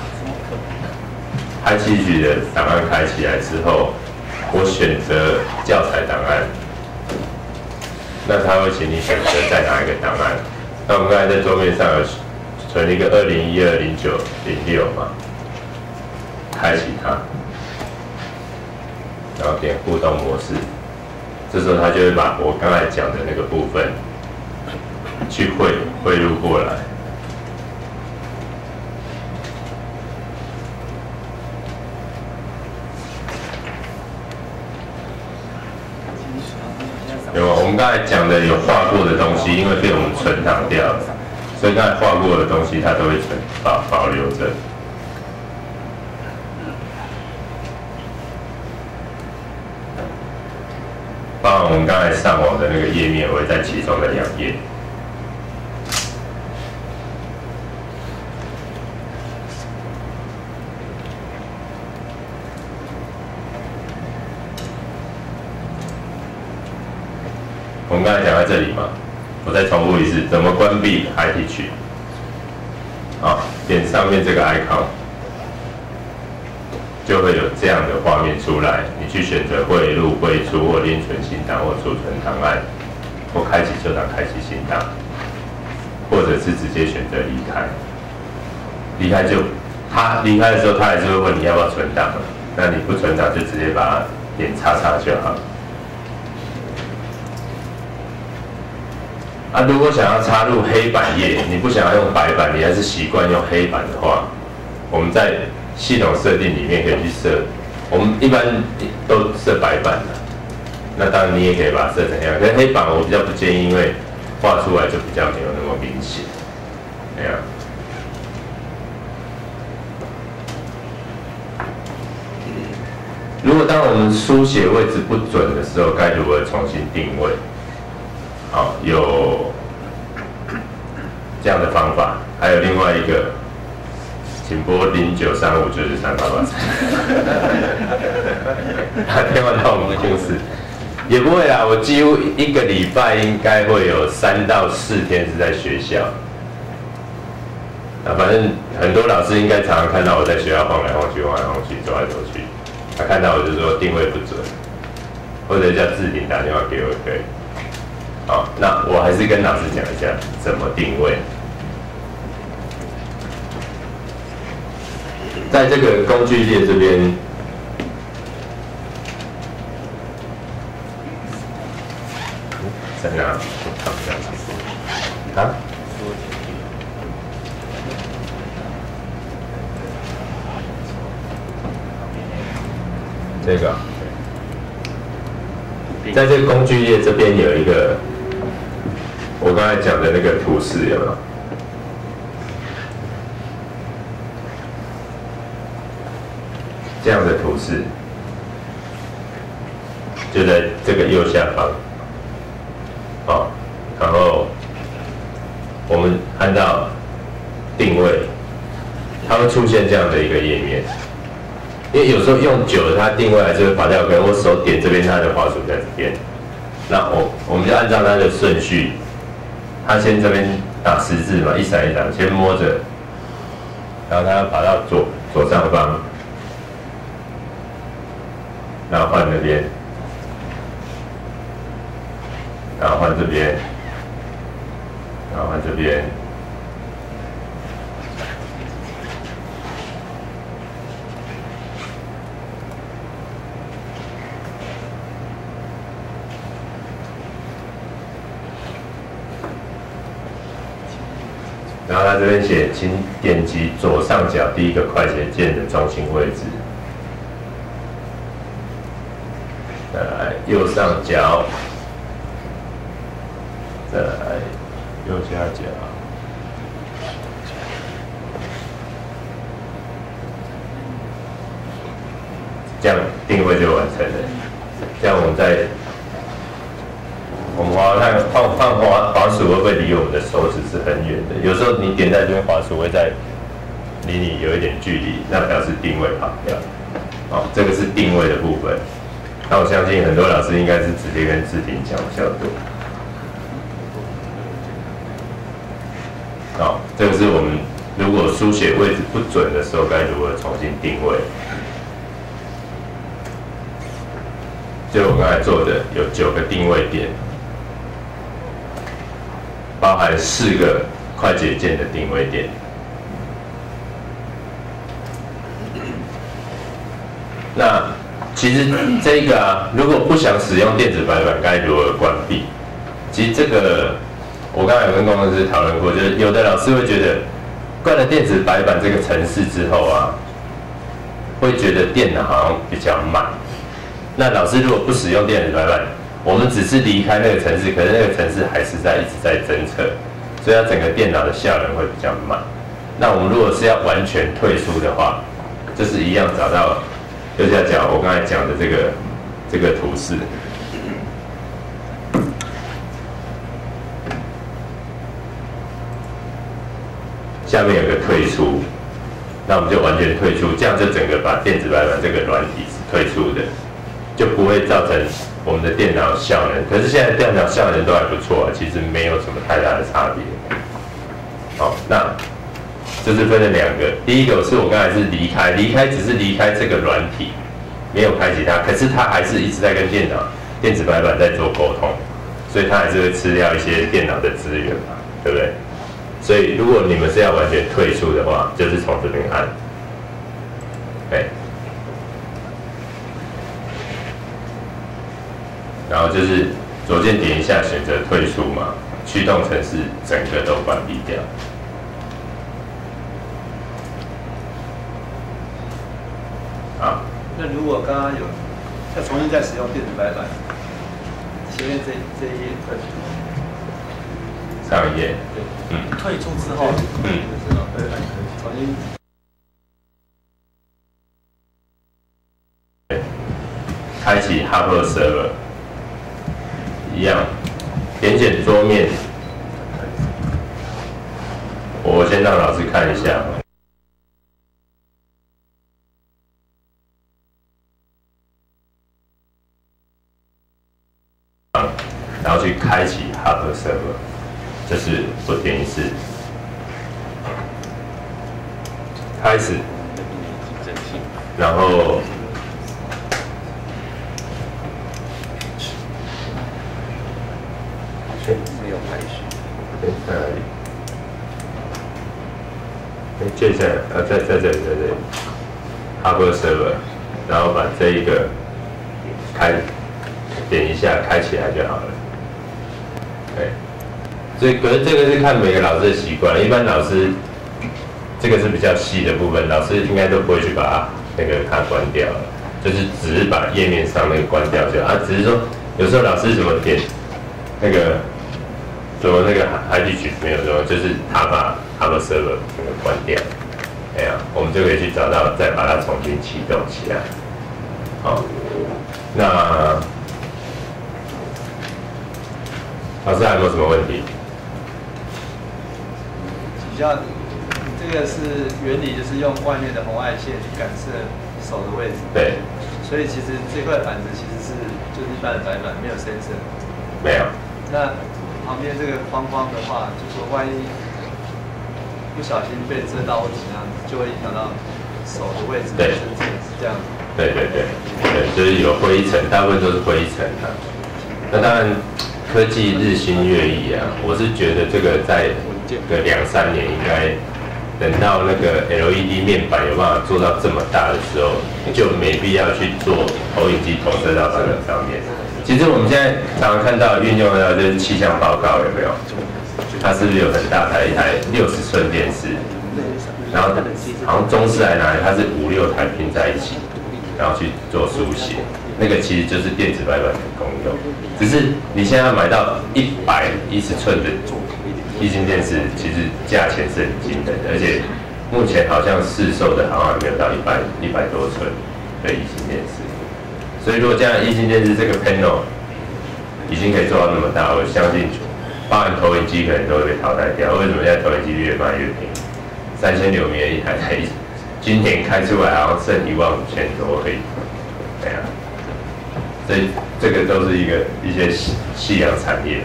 开器局的档案开起来之后，我选择教材档案，那他会请你选择在哪一个档案？那我们刚才在桌面上有存了一个二零一二零九零六嘛？开启它，然后点互动模式，这时候它就会把我刚才讲的那个部分去汇汇入过来。有我们刚才讲的有画过的东西，因为被我们存档掉了，所以刚才画过的东西它都会存保保留着。包括我我们刚才上网的那个页面，会在其中的两页。我们刚才讲在这里嘛，我再重复一次，怎么关闭 IT 区？啊，点上面这个 icon。就会有这样的画面出来，去选择汇入、汇出或另存新档或储存档案，或开启旧档、开启新档，或者是直接选择离开。离开就他离开的时候，他还是会问你要不要存档，那你不存档就直接把它点叉叉就好。啊，如果想要插入黑板页，你不想要用白板，你还是习惯用黑板的话，我们在。系统设定里面可以去设，我们一般都设白板的。那当然你也可以把它设成黑白，可是黑板我比较不建议，因为画出来就比较没有那么明显。这样。如果当我们书写位置不准的时候，该如何重新定位？好，有这样的方法，还有另外一个，请拨零九三五九九三八八三。打电话到我们的公司，也不会啦。我几乎一个礼拜应该会有三到四天是在学校。啊，反正很多老师应该常常看到我在学校晃来晃去、晃来晃去、走来走去。他看到我就说定位不准，或者叫置顶打电话给我可以。好，那我还是跟老师讲一下怎么定位。在这个工具列这边，在哪？看啊？这个，在这个工具列这边有一个，我刚才讲的那个图示有没有？这样的图示，就在这个右下方，好，然后我们按照定位，它会出现这样的一个页面。因为有时候用久了，它定位还是会跑掉。可能我手点这边，它的滑鼠在这边。那我我们就按照它的顺序，它先这边打十字嘛，一闪一闪，先摸着，然后它跑到左左上方，然后换这边，然后换这边，然后换这边。然后他这边写，请点击左上角第一个快捷键的中心位置，再来右上角，再来右下角，这样定位就完成了。这样我们再。我们滑看放放滑滑鼠会不会离我们的手指是很远的？有时候你点在这边滑鼠会在离你有一点距离，那表示定位跑掉。好，这个是定位的部分。那我相信很多老师应该是直接跟志婷讲比较多。好，这个是我们如果书写位置不准的时候该如何重新定位。就我刚才做的有九个定位点。包含四个快捷键的定位点。那其实这个啊，如果不想使用电子白板，该如何关闭？其实这个我刚才有跟工程师讨论过，就是有的老师会觉得关了电子白板这个程式之后啊，会觉得电脑好像比较慢。那老师如果不使用电子白板，我们只是离开那个城市，可是那个城市还是在一直在侦测，所以它整个电脑的效能会比较慢。那我们如果是要完全退出的话，就是一样找到右下角我刚才讲的这个这个图示，下面有个退出，那我们就完全退出，这样就整个把电子白板这个软体是退出的，就不会造成。我们的电脑效能，可是现在电脑效能都还不错，其实没有什么太大的差别。好，那就是分了两个，第一个是我刚才是离开，离开只是离开这个软体，没有开启它，可是它还是一直在跟电脑、电子白板在做沟通，所以它还是会吃掉一些电脑的资源嘛，对不对？所以如果你们是要完全退出的话，就是从这边按，对。然后就是左键点一下，选择退出嘛，驱动程式整个都关闭掉。啊，那如果刚刚有再重新再使用电子白板，前面这这一页课上一页，对嗯，退出之后，嗯，重新，开启 Hub Server，一样，点选桌面，我先让老师看一下。然后去开启 Hub Server，这是我点一次，开始，然后，没有排序，在哪里？哎，接下来啊，在在这里，在这里，Hub Server，然后把这一个开，点一下，开起来就好了。对，所以可是这个是看每个老师的习惯，一般老师这个是比较细的部分，老师应该都不会去把那个它关掉了，就是只是把页面上那个关掉就啊，只是说有时候老师怎么点那个怎么那个 ID 曲没有说，就是他把他的 server 那个关掉，哎呀，我们就可以去找到再把它重新启动起来，好，那。老师还有没有什么问题？比较，这个是原理，就是用外面的红外线去感测手的位置。对。所以其实这块板子其实是就是一般的白板，没有 sensor。没有。那旁边这个框框的话，就说万一不小心被遮到或怎么样，就会影响到手的位置。对。是这样。对对对对，就是有灰尘，大部分都是灰尘啊。那当然。科技日新月异啊，我是觉得这个在个两三年应该等到那个 LED 面板有办法做到这么大的时候，就没必要去做投影机投射到这个上面。其实我们现在常常看到运用的就是气象报告，有没有？它是不是有很大台一台六十寸电视？然后好像中视还哪里，它是五六台拼在一起，然后去做书写。那个其实就是电子白板的功用，只是你现在买到一百一十寸的液晶电视，其实价钱是很惊人的，而且目前好像市售的好像没有到一百一百多寸的液晶电视，所以如果这样液晶电视这个 panel 已经可以做到那么大，我相信包含投影机可能都会被淘汰掉。为什么现在投影机越卖越便宜？三千六米一台，台今天开出来好像剩一万五千多可以，对啊。所以这个都是一个一些夕夕阳产业。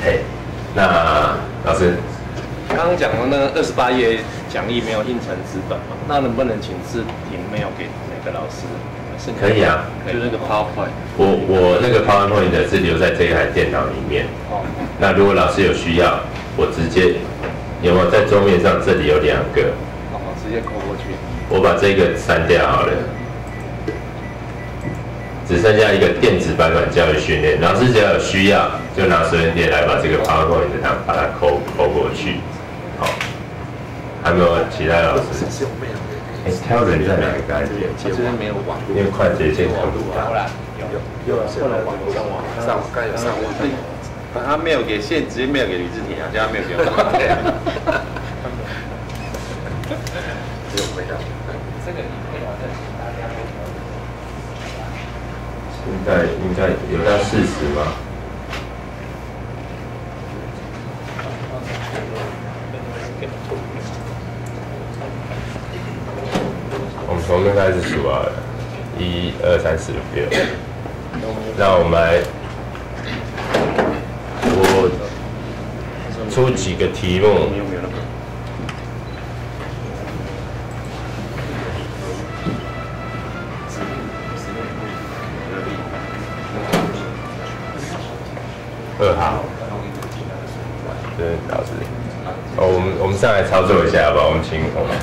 嘿，那老师刚刚讲的那二十八页讲义没有印成纸本嘛？那能不能请视频没有给那个老师？可以啊，就那个 PowerPoint。我我那个 PowerPoint 是留在这一台电脑里面。哦。那如果老师有需要，我直接有没有在桌面上这里有两个？哦，直接扣过去。我把这个删掉好了。只剩下一个电子版本教育训练，老师只要有需要，就拿随身碟来把这个 PowerPoint 档把它抠抠过去。好，还没有其他老师？哎，挑人在哪个单元？这边没有网，因为快捷键长度啊。有有有，后来网上网上刚有上网。他没有给现，直接没有给吕志廷啊，叫他没有给我。没有回答。这个你可以应该应该有到四十吧。我们从这开始数啊，一二三四五六。那我们来，我出几个题目。上来操作一下好不好？我们请我们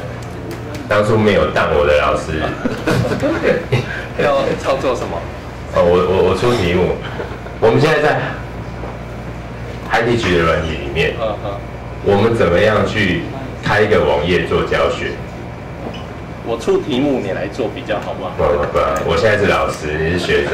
当初没有当我的老师，要操作什么？哦，我我我出题目，我们现在在 IT 局的软体里面，我们怎么样去开一个网页做教学？我出题目你来做比较好吗？不不不，我现在是老师，你是学生。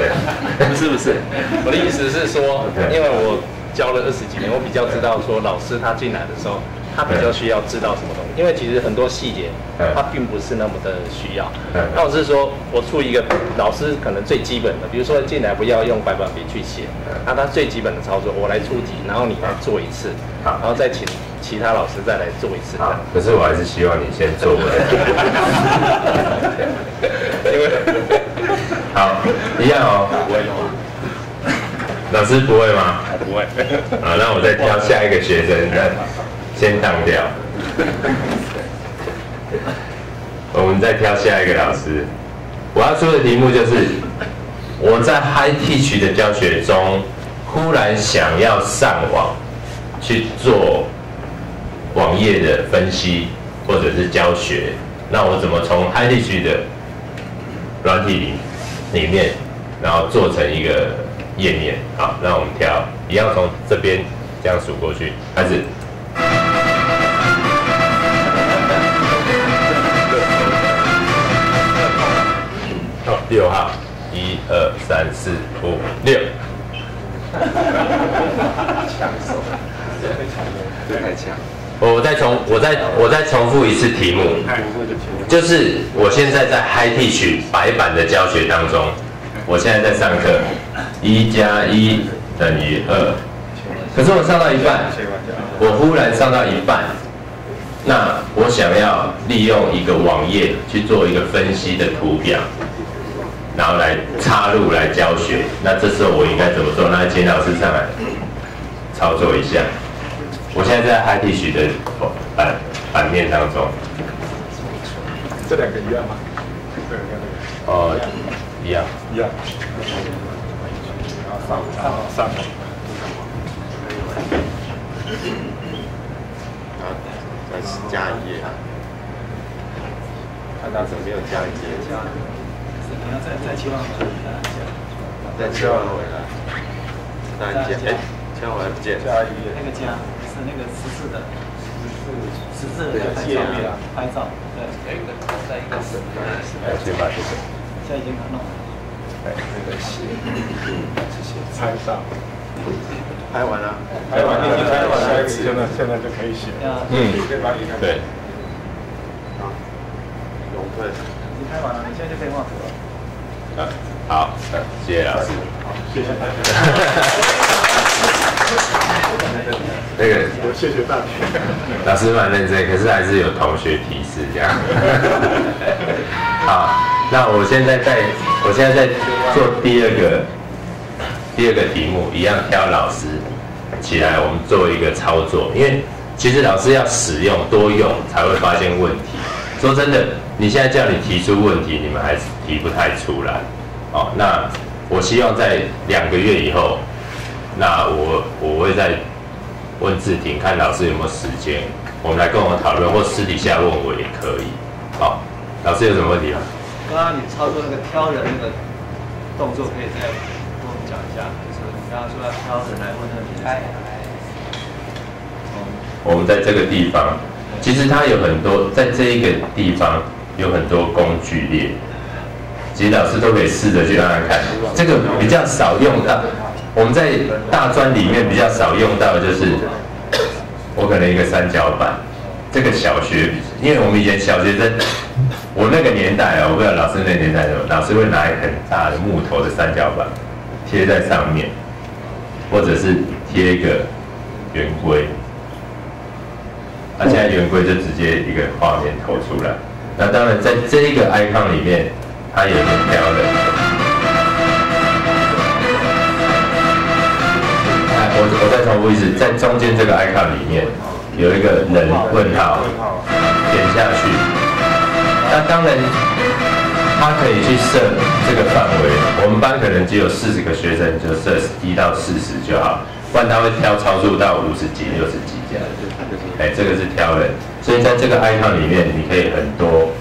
不 是不是，我的意思是说，因为我教了二十几年，我比较知道说老师他进来的时候。他比较需要知道什么东西，因为其实很多细节他并不是那么的需要。那我是说，我出一个老师可能最基本的，比如说进来不要用白板笔去写，那他最基本的操作我来出题，然后你来做一次，然后再请其他老师再来做一次。可是我还是希望你先做。因 为好一样哦，不会老师不会吗？不会。好，那我再挑下一个学生。先当掉，我们再挑下一个老师。我要出的题目就是，我在 High Teach 的教学中，忽然想要上网去做网页的分析或者是教学，那我怎么从 High Teach 的软体里里面，然后做成一个页面？好，那我们挑，一样从这边这样数过去，开始。六号，一二三四五六。抢手，太强。我再重，我再我再重复一次题目，就是我现在在 High Teach 白板的教学当中，我现在在上课，一加一等于二。可是我上到一半，我忽然上到一半，那我想要利用一个网页去做一个分析的图表。然后来插入来教学，那这时候我应该怎么做？那请老师上来操作一下。我现在在 Hi Teach 的版版面当中。这两个一样吗？哦，一样。一样。上上上。然后再加一页。看到怎么没有加一页？你要再再切换回来，再切换回来，再加，哎，切换回来不见，加一，那个加是那个十字的，十字，十字的拍照，拍照，对，还有一个在一个省，哎，先把这个，现在已经弄了，哎，那个写，谢谢，拍照，拍完了，拍完了，拍完了，现在现在就可以写，嗯，对，好，永退，你拍完了，你现在就可以画图了。好，谢谢老师。好，谢谢大家。那个，我谢谢大家。老师蛮认真，可是还是有同学提示这样。好，那我现在在，我现在在做第二个，第二个题目，一样挑老师起来，我们做一个操作。因为其实老师要使用多用，才会发现问题。说真的。你现在叫你提出问题，你们还是提不太出来，哦，那我希望在两个月以后，那我我会再问志婷，看老师有没有时间，我们来跟我讨论，或私底下问我也可以，好，老师有什么问题吗？刚刚你操作那个挑人那个动作，可以再跟我们讲一下，就是你刚刚说要挑人来问那个题。我们在这个地方，其实它有很多，在这一个地方。有很多工具列，其实老师都可以试着去让他看。这个比较少用到，我们在大专里面比较少用到的就是，我可能一个三角板，这个小学，因为我们以前小学生，我那个年代啊，我不知道老师那年代什么，老师会拿一很大的木头的三角板贴在上面，或者是贴一个圆规，那现在圆规就直接一个画面投出来。那当然，在这个 icon 里面，它也是挑的。我我再重复一次，在中间这个 icon 里面有一个人问号，点下去。那当然，它可以去设这个范围。我们班可能只有四十个学生，就设一到四十就好，不然他会挑超速到五十几、六十几这样。哎，这个是挑人。所以在这个 icon 里面，你可以很多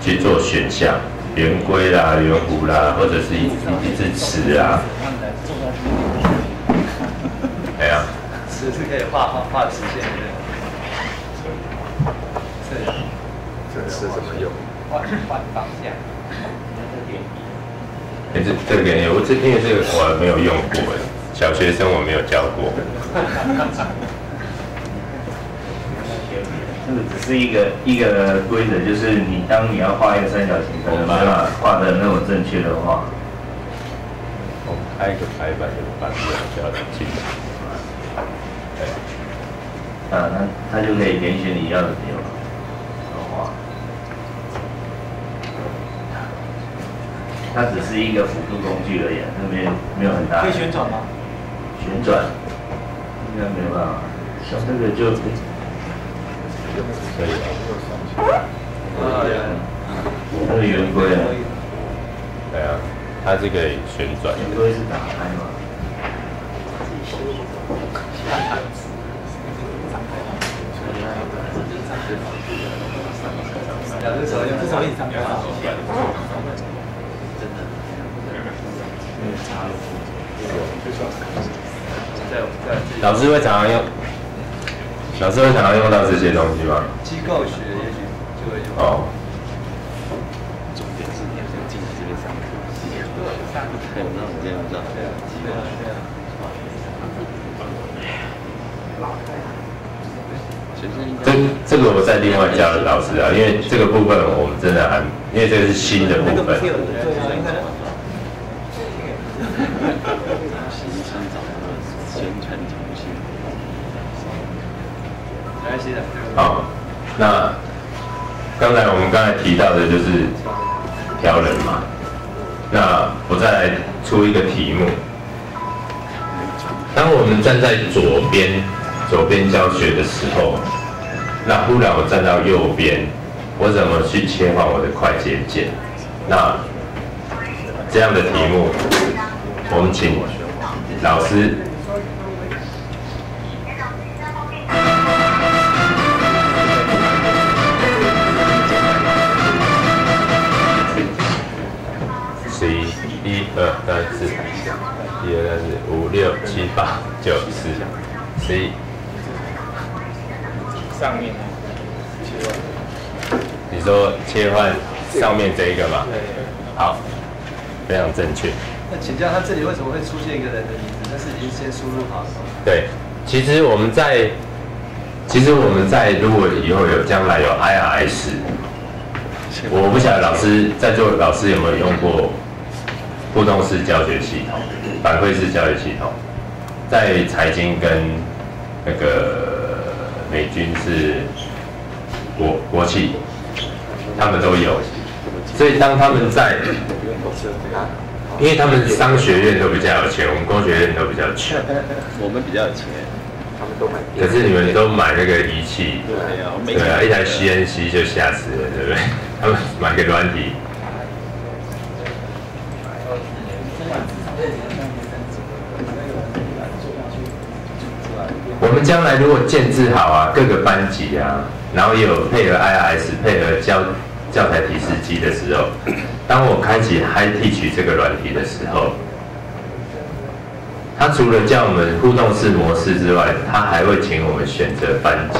去做选项，圆规啦、圆弧啦，或者是一一只尺啊。哎呀，尺是可以画画画直线的。这尺怎么用？换换方向。哎，这这个给你，我这因为这个我没有用过，小学生我没有教过。这个只是一个一个规则，就是你当你要画一个三角形，可能没办法画的那么正确的话，我们开一个排版就把这个标记进来。对，啊，那它就可以点选你要的地方，画。它只是一个辅助工具而已，那边没有很大。可以旋转吗？旋转，应该没有办法。像这个就。可以。啊，它是圆规啊。对啊，它是可以旋转。圆规是打开吗？两只手，两只手一起张开。老师会常常用。老师会想要用到这些东西吗？机构学也许就会用。哦。重点是你要先进来这边上课。上课，我知道，我这样知道。对啊，对啊，对啊。这这个我再另外教老师啊，因为这个部分我们真的还，因为这个是新的部分。好，那刚才我们刚才提到的就是调人嘛，那我再来出一个题目。当我们站在左边，左边教学的时候，那忽然我站到右边，我怎么去切换我的快捷键？那这样的题目，我们请老师。七八九十，十一。上面。你说切换上面这一个吗？对。好，非常正确。那请教他这里为什么会出现一个人的名字？那是已经先输入好了。对，其实我们在，其实我们在如果以后有将来有 IRS，我不晓得老师在座老师有没有用过。互动式教学系统、反馈式教学系统，在财经跟那个美军是国国企，他们都有。所以当他们在，因为他们商学院都比较有钱，我们工学院都比较 穷。我们比较有钱，他们都买。可是你们都买那个仪器，对啊，一台 CNC 就吓死了，对不对？他们买个软体。将来如果建制好啊，各个班级啊，然后也有配合 IRS 配合教教材提示机的时候，当我开启 Hi Teach 这个软体的时候，他除了教我们互动式模式之外，他还会请我们选择班级。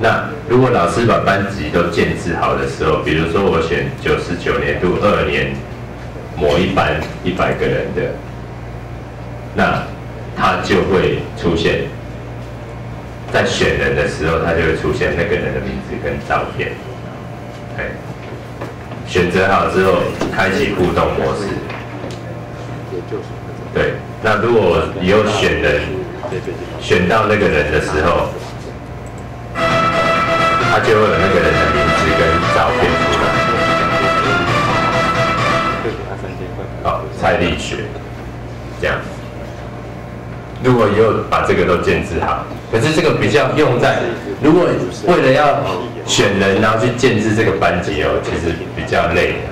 那如果老师把班级都建制好的时候，比如说我选九十九年度二年某一班一百个人的，那。他就会出现在选人的时候，他就会出现那个人的名字跟照片。哎，选择好之后，开启互动模式。对，那如果以后选人选到那个人的时候，他就会有那个人的名字跟照片出来。好，蔡立学，这样。如果以后把这个都建制好，可是这个比较用在，如果为了要选人，然后去建制这个班级哦，其实比较累的。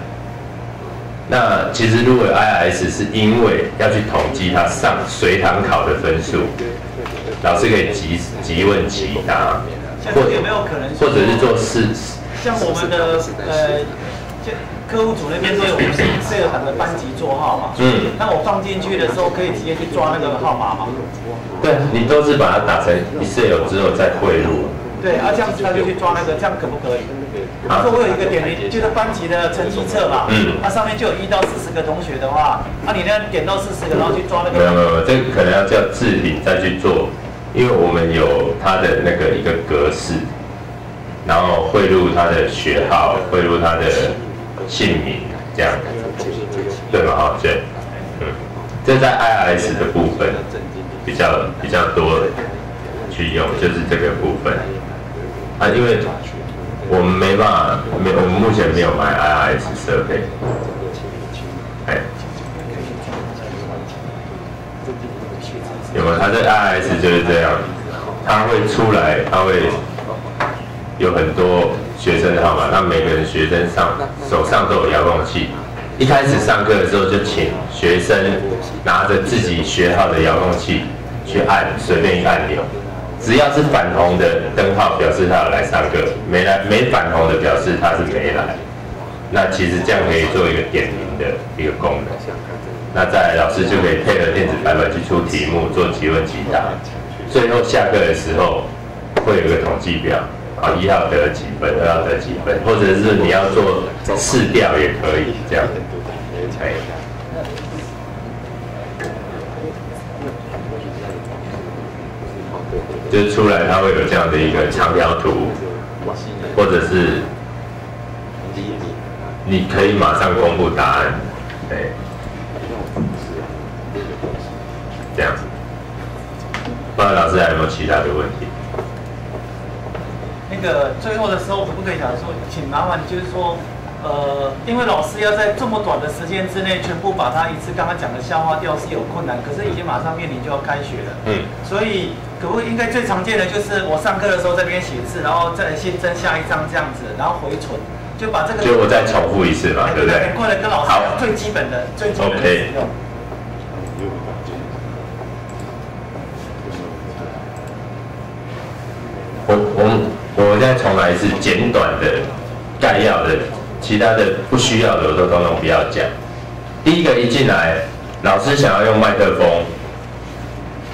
那其实如果 I S 是因为要去统计他上随堂考的分数，老师可以即即问即答，或者有没有可能，或者是做试，像我们的呃。客户组那边都有我们 sales 的班级座号嘛，嗯，那我放进去的时候可以直接去抓那个号码吗？对，你都是把它打成 sales 之后再汇入。对，啊，这样子他就去抓那个，这样可不可以？如说我有一个点名，就是班级的成绩册嘛，嗯，它上面就有一到四十个同学的话，那你呢点到四十个，然后去抓那个。没有没有，这可能要叫置顶再去做，因为我们有它的那个一个格式，然后汇入他的学号，汇入他的姓名，这样，对吗？哈，对，嗯，这在 I S 的部分比较比较多去用，就是这个部分啊，因为。我们没办法，没，我们目前没有买 I S 设备。哎，有没有？它的 I S 就是这样，它会出来，它会有很多学生的号码，那每个人学生上手上都有遥控器。一开始上课的时候，就请学生拿着自己学号的遥控器去按随便一按钮。只要是反红的灯号，表示他有来上课；没来没反红的，表示他是没来。那其实这样可以做一个点名的一个功能。那再来，老师就可以配合电子白板去出题目，做提问即答。最后下课的时候会有一个统计表，啊，一号得几分，二号得几分，或者是你要做试调也可以这样。就是出来，它会有这样的一个长条图，或者是你可以马上公布答案，对，这样子。不知道老师还有没有其他的问题？那个最后的时候，可不可以讲说，请麻烦就是说。呃，因为老师要在这么短的时间之内全部把他一次刚刚讲的消化掉是有困难，可是已经马上面临就要开学了。嗯，所以可不可以应该最常见的就是我上课的时候这边写字，然后再新增下一张这样子，然后回存，就把这个。就我再重复一次嘛，对不对？过来跟老师讲最基本的、最基本的使用。我我我再重来是简短的概要的。其他的不需要的我都通通不要讲。第一个一进来，老师想要用麦克风，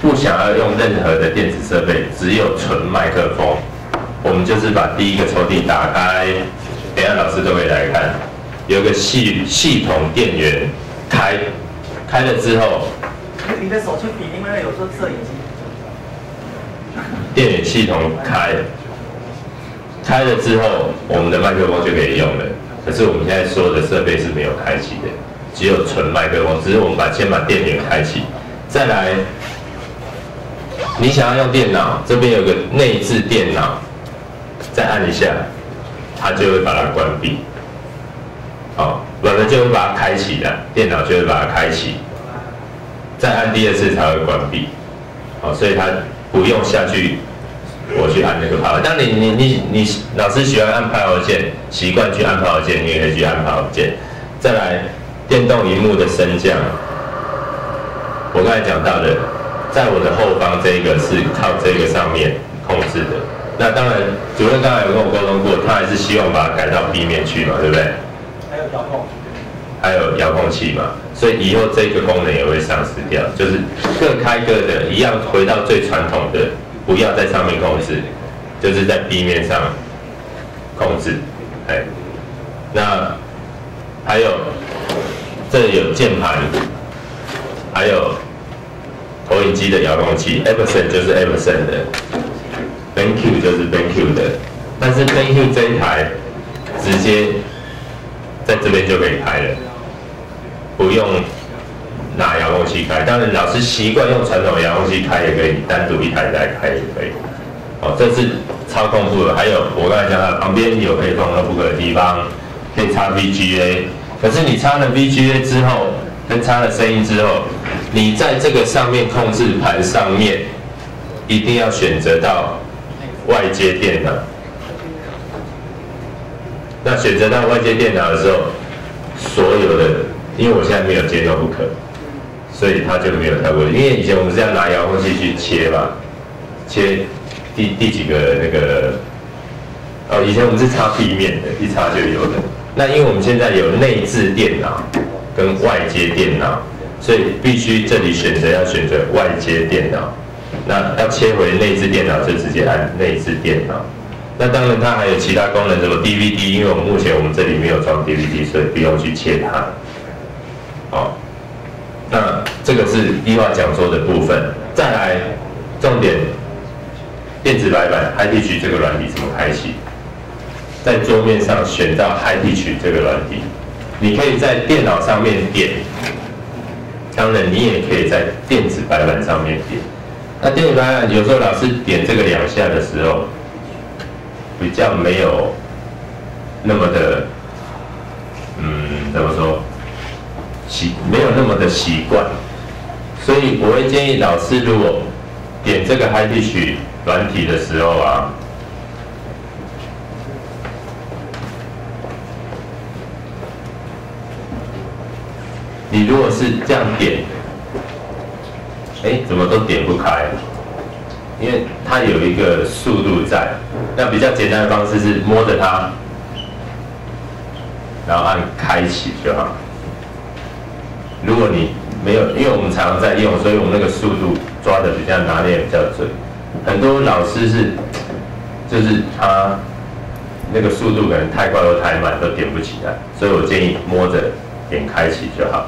不想要用任何的电子设备，只有纯麦克风。我们就是把第一个抽屉打开，等下老师都会来看，有个系系统电源开，开了之后，你的手去比，因为有时候摄影机。电源系统开，开了之后，我们的麦克风就可以用了。可是我们现在所有的设备是没有开启的，只有纯麦克风。只是我们把先把电源开启，再来，你想要用电脑，这边有个内置电脑，再按一下，它就会把它关闭。好，我们就会把它开启的，电脑就会把它开启，再按第二次才会关闭。好，所以它不用下去。我去按那个 power，当你你你你老师喜欢按 power 键，习惯去按 power 键，你也可以去按 power 键。再来，电动荧幕的升降，我刚才讲到的，在我的后方这个是靠这个上面控制的。那当然，主任刚才有跟我沟通过，他还是希望把它改到 B 面去嘛，对不对？还有遥控，还有遥控器嘛，所以以后这个功能也会丧失掉，就是各开各的，一样回到最传统的。不要在上面控制，就是在地面上控制。哎，那还有这有键盘，还有投影机的遥控器 e v e r s o n 就是 e v e r s o n 的，BenQ 就是 BenQ 的。但是 BenQ 这一台直接在这边就可以拍了，不用。拿遥控器开，当然老师习惯用传统遥控器开也可以，单独一台来开也可以。哦，这是操控部的，还有我刚才讲的，旁边有可以放 notebook 的地方，可以插 VGA。可是你插了 VGA 之后，跟插了声音之后，你在这个上面控制盘上面，一定要选择到外接电脑。那选择到外接电脑的时候，所有的，因为我现在没有接 notebook。所以它就没有太过，因为以前我们是要拿遥控器去切嘛，切第第几个那个，哦，以前我们是插地面的，一插就有的。那因为我们现在有内置电脑跟外接电脑，所以必须这里选择要选择外接电脑。那要切回内置电脑就直接按内置电脑。那当然它还有其他功能，什么 DVD，因为我们目前我们这里没有装 DVD，所以不用去切它。好，那这个是低化讲座的部分。再来，重点，电子白板 Hi Teach 这个软体怎么开启？在桌面上选到 Hi Teach 这个软体，你可以在电脑上面点，当然你也可以在电子白板上面点。那电子白板有时候老师点这个两下的时候，比较没有那么的，嗯，怎么说？习没有那么的习惯，所以我会建议老师，如果点这个 Hi Teach 软体的时候啊，你如果是这样点，哎，怎么都点不开？因为它有一个速度在。那比较简单的方式是摸着它，然后按开启就好。如果你没有，因为我们常常在用，所以我们那个速度抓的比较拿捏比较准。很多老师是，就是他那个速度可能太快或太慢都点不起来，所以我建议摸着点开启就好。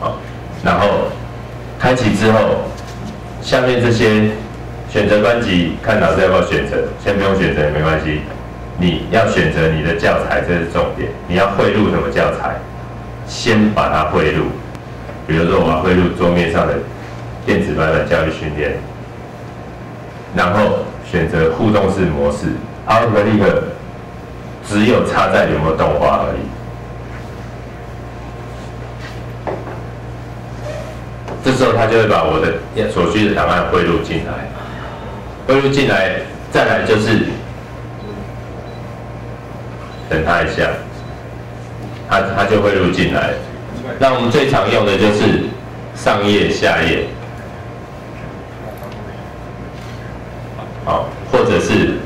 好，然后开启之后，下面这些选择班级，看老师要不要选择，先不用选择也没关系。你要选择你的教材，这是重点。你要汇入什么教材？先把它汇入，比如说我要汇入桌面上的电子版的教育训练，然后选择互动式模式，Outlook 只有插在有没有动画而已。这时候他就会把我的所需的档案汇入进来，汇入进来，再来就是等他一下。他他就会录进来。那我们最常用的就是上页、下页，好，或者是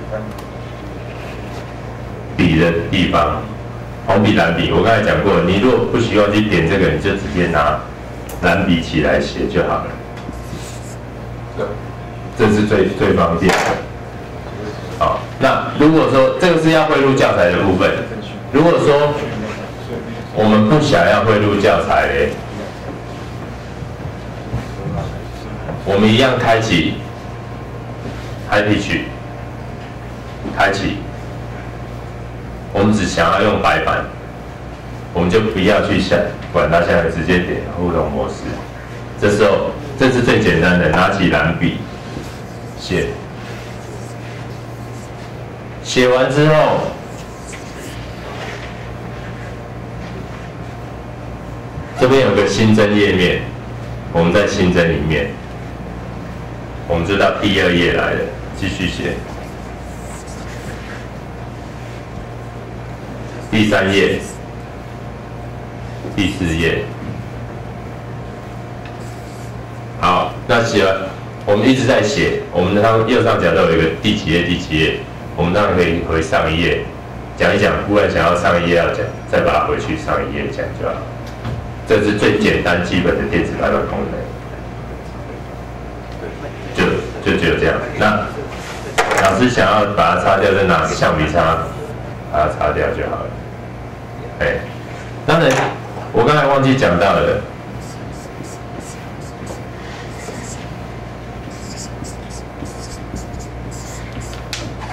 笔的地方，红笔、蓝笔。我刚才讲过，你如果不需要去点这个，你就直接拿蓝笔起来写就好了。这是最最方便的。好，那如果说这个是要汇入教材的部分，如果说我们不想要汇入教材嘞，我们一样开启 Hi Teach，开启。我们只想要用白板，我们就不要去想管它，现在直接点互动模式。这时候，这是最简单的，拿起蓝笔写，写完之后。这边有个新增页面，我们在新增里面，我们就到第二页来了，继续写。第三页，第四页，好，那写了，我们一直在写，我们上右上角都有一个第几页第几页，我们当然可以回上一页讲一讲，忽然想要上一页要讲，再把它回去上一页讲就好。这是最简单基本的电子白板功能，就就只有这样。那老师想要把它擦掉，就拿橡皮擦把它擦掉就好了。哎，当然，我刚才忘记讲到了，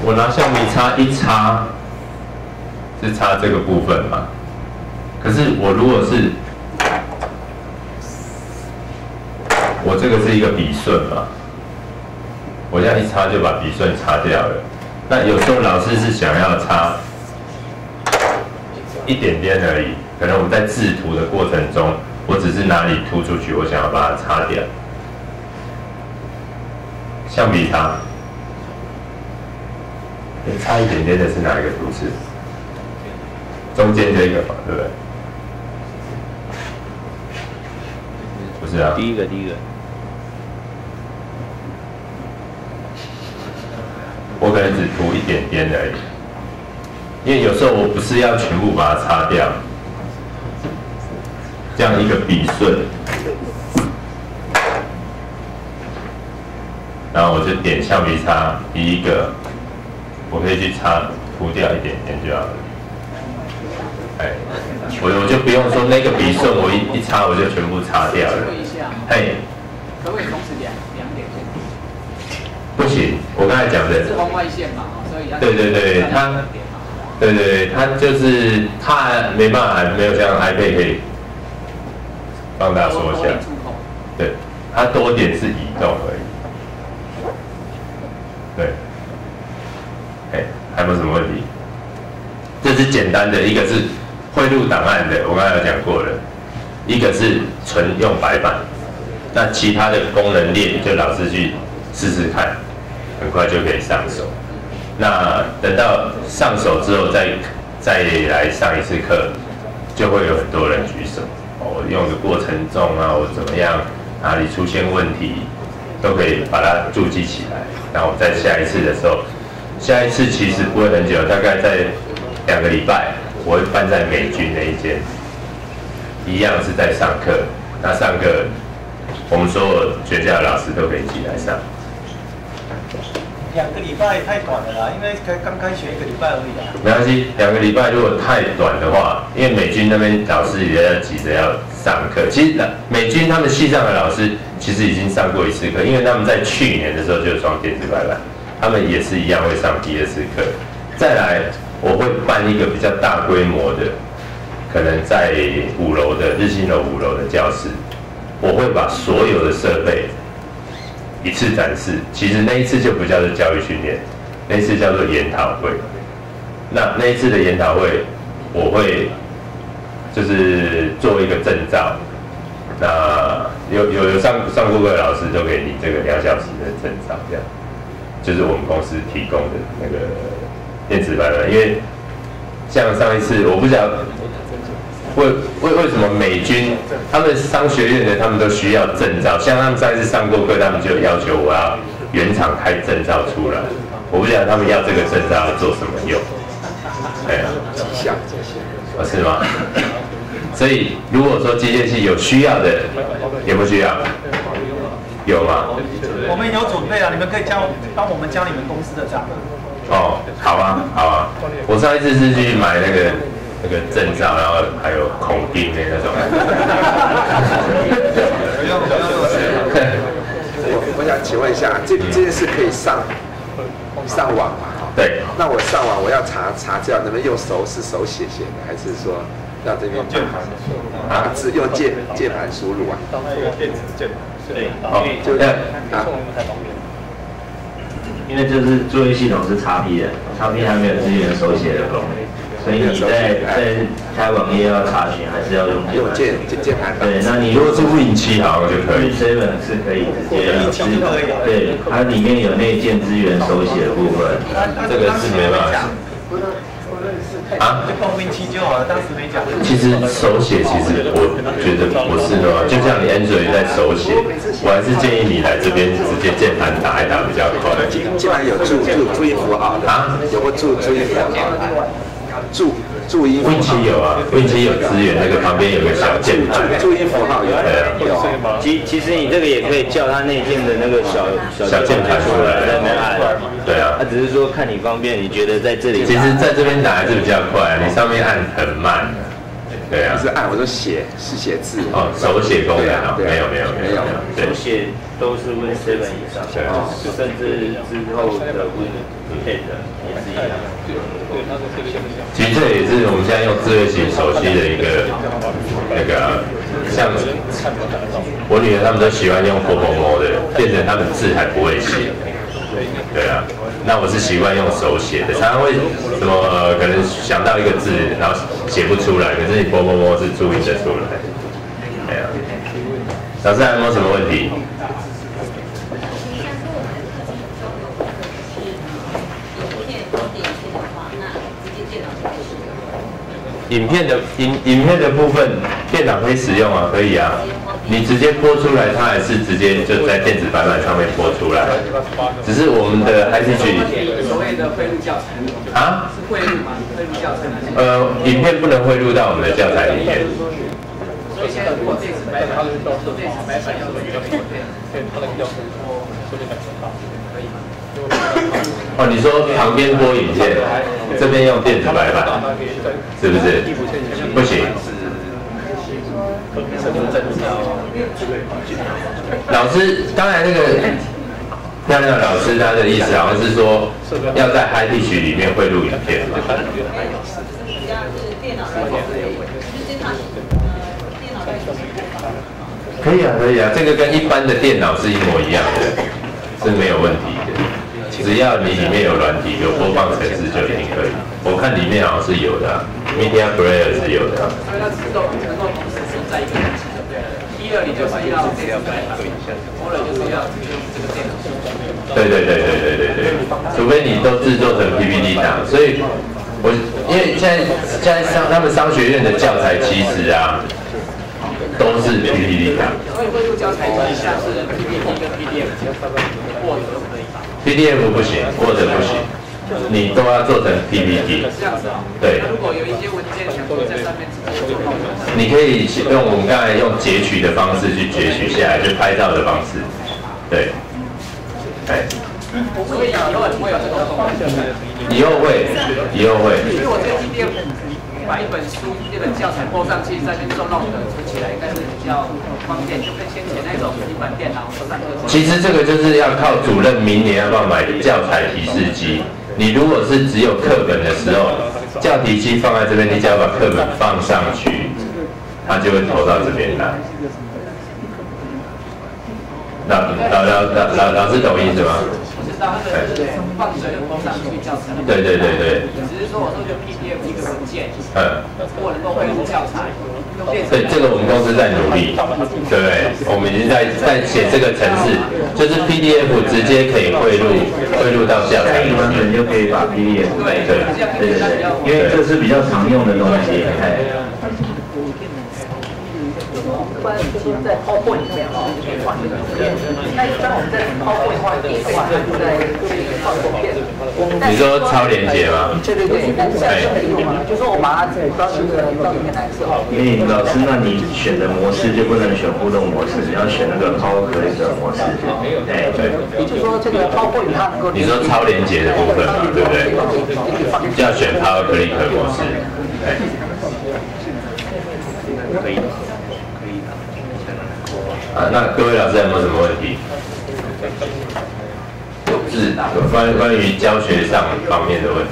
我拿橡皮擦一擦，是擦这个部分嘛？可是我如果是我这个是一个笔顺嘛，我这样一擦就把笔顺擦掉了。那有时候老师是想要擦一点点而已，可能我们在制图的过程中，我只是哪里突出去，我想要把它擦掉。橡皮擦，擦一点点的是哪一个图示？中间这个嘛，对不对？不是啊。第一个，第一个。可能只涂一点点而已，因为有时候我不是要全部把它擦掉，这样一个笔顺，然后我就点橡皮擦，第一个、我可以去擦涂掉一点点就好了。哎，我我就不用说那个笔顺，我一一擦我就全部擦掉了。嘿，可不可以同时两两点？不行，我刚才讲的是红外线嘛，所以对对对，它对对对，它就是它没办法，没有像 iPad 可以放大缩小。对，它多点是移动而已。对，哎，还有没有什么问题？这是简单的，一个是汇入档案的，我刚才有讲过了，一个是纯用白板，那其他的功能列就老师去试试看，很快就可以上手。那等到上手之后，再再来上一次课，就会有很多人举手。我用的过程中啊，我怎么样，哪里出现问题，都可以把它注记起来。然后在下一次的时候，下一次其实不会很久，大概在两个礼拜，我会办在美军那一间，一样是在上课。那上课，我们所有学校的老师都可以一起来上。两个礼拜太短了啦，因为刚刚开学一个礼拜而已啦。没关系，两个礼拜如果太短的话，因为美军那边老师也要急着要上课。其实美军他们系上的老师其实已经上过一次课，因为他们在去年的时候就装电子白板，他们也是一样会上第二次课。再来，我会办一个比较大规模的，可能在五楼的日新楼五楼的教室，我会把所有的设备。一次展示，其实那一次就不叫做教育训练，那一次叫做研讨会。那那一次的研讨会，我会就是做一个证照。那有有有上上过课的老师都给你这个两小时的证照，这样就是我们公司提供的那个电子版本。因为像上一次，我不知道。为为为什么美军他们商学院的他们都需要证照？像他们上次上过课，他们就要求我要原厂开证照出来。我不知道他们要这个证照要做什么用。哎呀，机械，是吗？所以如果说机械系有需要的，有不需要？有吗？我们有准备啊，你们可以教帮我们教你们公司的账。哦，好啊，好啊。我上一次是去买那个。那个证照，然后还有孔钉的那种。不用不用我我想请问一下，这这件事可以上上网吗？对。那我上网，我要查查资料，能不能用手是手写写的，还是说让这边键盘啊？是用键键盘输入啊？电子键盘。对。哦。就这样啊。因为这是作业系统是叉 P 的叉 P 还没有支援手写的功能。所以你在在开网页要查询，还是要用用键键盘？对，那你如果是 Win 七好像就可以，Seven 是可以直接支援。对，它里面有内建资源手写的部分，这个是没办法。啊，就报 Win 七就好了，当时没讲。其实手写其实我觉得不是的嘛，就像你 Android 在手写，我还是建议你来这边直接键盘打一打比较快。键盘有注注注意符号的啊？有个注注音符号的。注注音，Win 七有啊，Win 七有资源，那个旁边有个小键盘注音符号有，对啊，有。其其实你这个也可以叫它内建的那个小小键盘出来，在那按。对啊，它只是说看你方便，你觉得在这里。其实在这边打还是比较快，你上面按很慢。对啊，不是按，我说写是写字。哦，手写功能啊，没有没有没有，手写都是 Win Seven 以上，甚至之后的 Win Eight 也是一样。对其实这也是我们现在用智慧型手机的一个那个，像我女儿他们都喜欢用波波摸的，变成他们字还不会写。对啊，那我是习惯用手写的，常常会什么可能想到一个字，然后写不出来，可是你摸摸摸是注意的出来。对啊，老师还有没有什么问题？影片的影影片的部分，电脑可以使用啊，可以啊。你直接播出来，它还是直接就在电子白板上面播出来。只是我们的 IC 区所谓的汇入教材啊？是汇入吗？汇入教材？呃，影片不能汇入到我们的教材里面。所以现在如果电子白板，做电子白板要做原片，可以它那个教材说说这个很好，可以吗？哦，你说旁边播影片，这边用电子白板，是不是？不行。老师，刚才那个漂亮老师他的意思好像是说，要在 Hi P 区里面会录影片。可以啊，可以啊，这个跟一般的电脑是一模一样的，是没有问题的。只要你里面有软体，有播放程式就一定可以。我看里面好像是有的，Media Player 是有的。对了。一二你就是要这个白板，或者就是要用这个电脑。对对对对对对对，除非你都制作成 PPT 档，所以我因为现在现在商他们商学院的教材其实啊。都是 PPT 档。所以会用教材像是 PPT 跟 PDF，或者都可以。PDF 不行，或者不行，你都要做成 PPT。这样子啊？对。如果有一些文件全部在上面直你可以用我们刚才用截取的方式去截取下来，就拍照的方式。对。哎。所以以后会有这种功能。以后会，以后会。因为我这个 PDF。把一本书、一本教材播上去，再去做弄的存起来，应该是比较方便，就跟先前那种平板电脑上课。其实这个就是要靠主任明年要不要买教材提示机。你如果是只有课本的时候，教题机放在这边，你只要把课本放上去，它就会投到这边来。老老老老老师懂意思吗？对对对对。只是说我说就 PDF 一个文件，嗯，我能够汇入教材。对，这个我们公司在努力，对不对？我们已经在在写这个程式，就是 PDF 直接可以汇入汇入到教材里面，就可以把 PDF 对对对对，因为这是比较常用的东西，哎。关就是在抛货里面哦，可以放这个片。那一般我们在抛货的话，第一个话就在放图片。你说超连接吗？对对对，对。就说我把它到那个到里面来之后。因为老师，那你选的模式就不能选互动模式，你要选那个抛壳的模式。对对。也就是说，这个抛货它能够。你说超连接的部分嘛，对不对？要选抛壳的模式。可以。啊，那各位老师有没有什么问题？是关关于教学上方面的问题。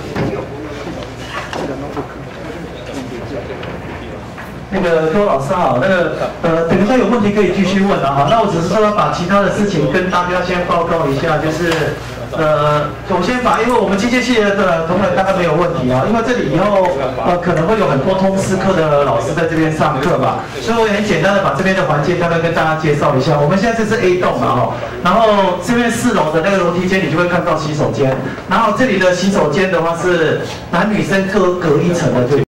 那个各位老师好，那个呃，等一下有问题可以继续问啊，哈。那我只是说把其他的事情跟大家先报告一下，就是。呃，首先把，因为我们机械系的同仁大概没有问题啊，因为这里以后呃可能会有很多通识课的老师在这边上课吧，所以我也很简单的把这边的环境大概跟大家介绍一下。我们现在这是 A 栋嘛哈，然后这边四楼的那个楼梯间你就会看到洗手间，然后这里的洗手间的话是男女生各隔一层的，就。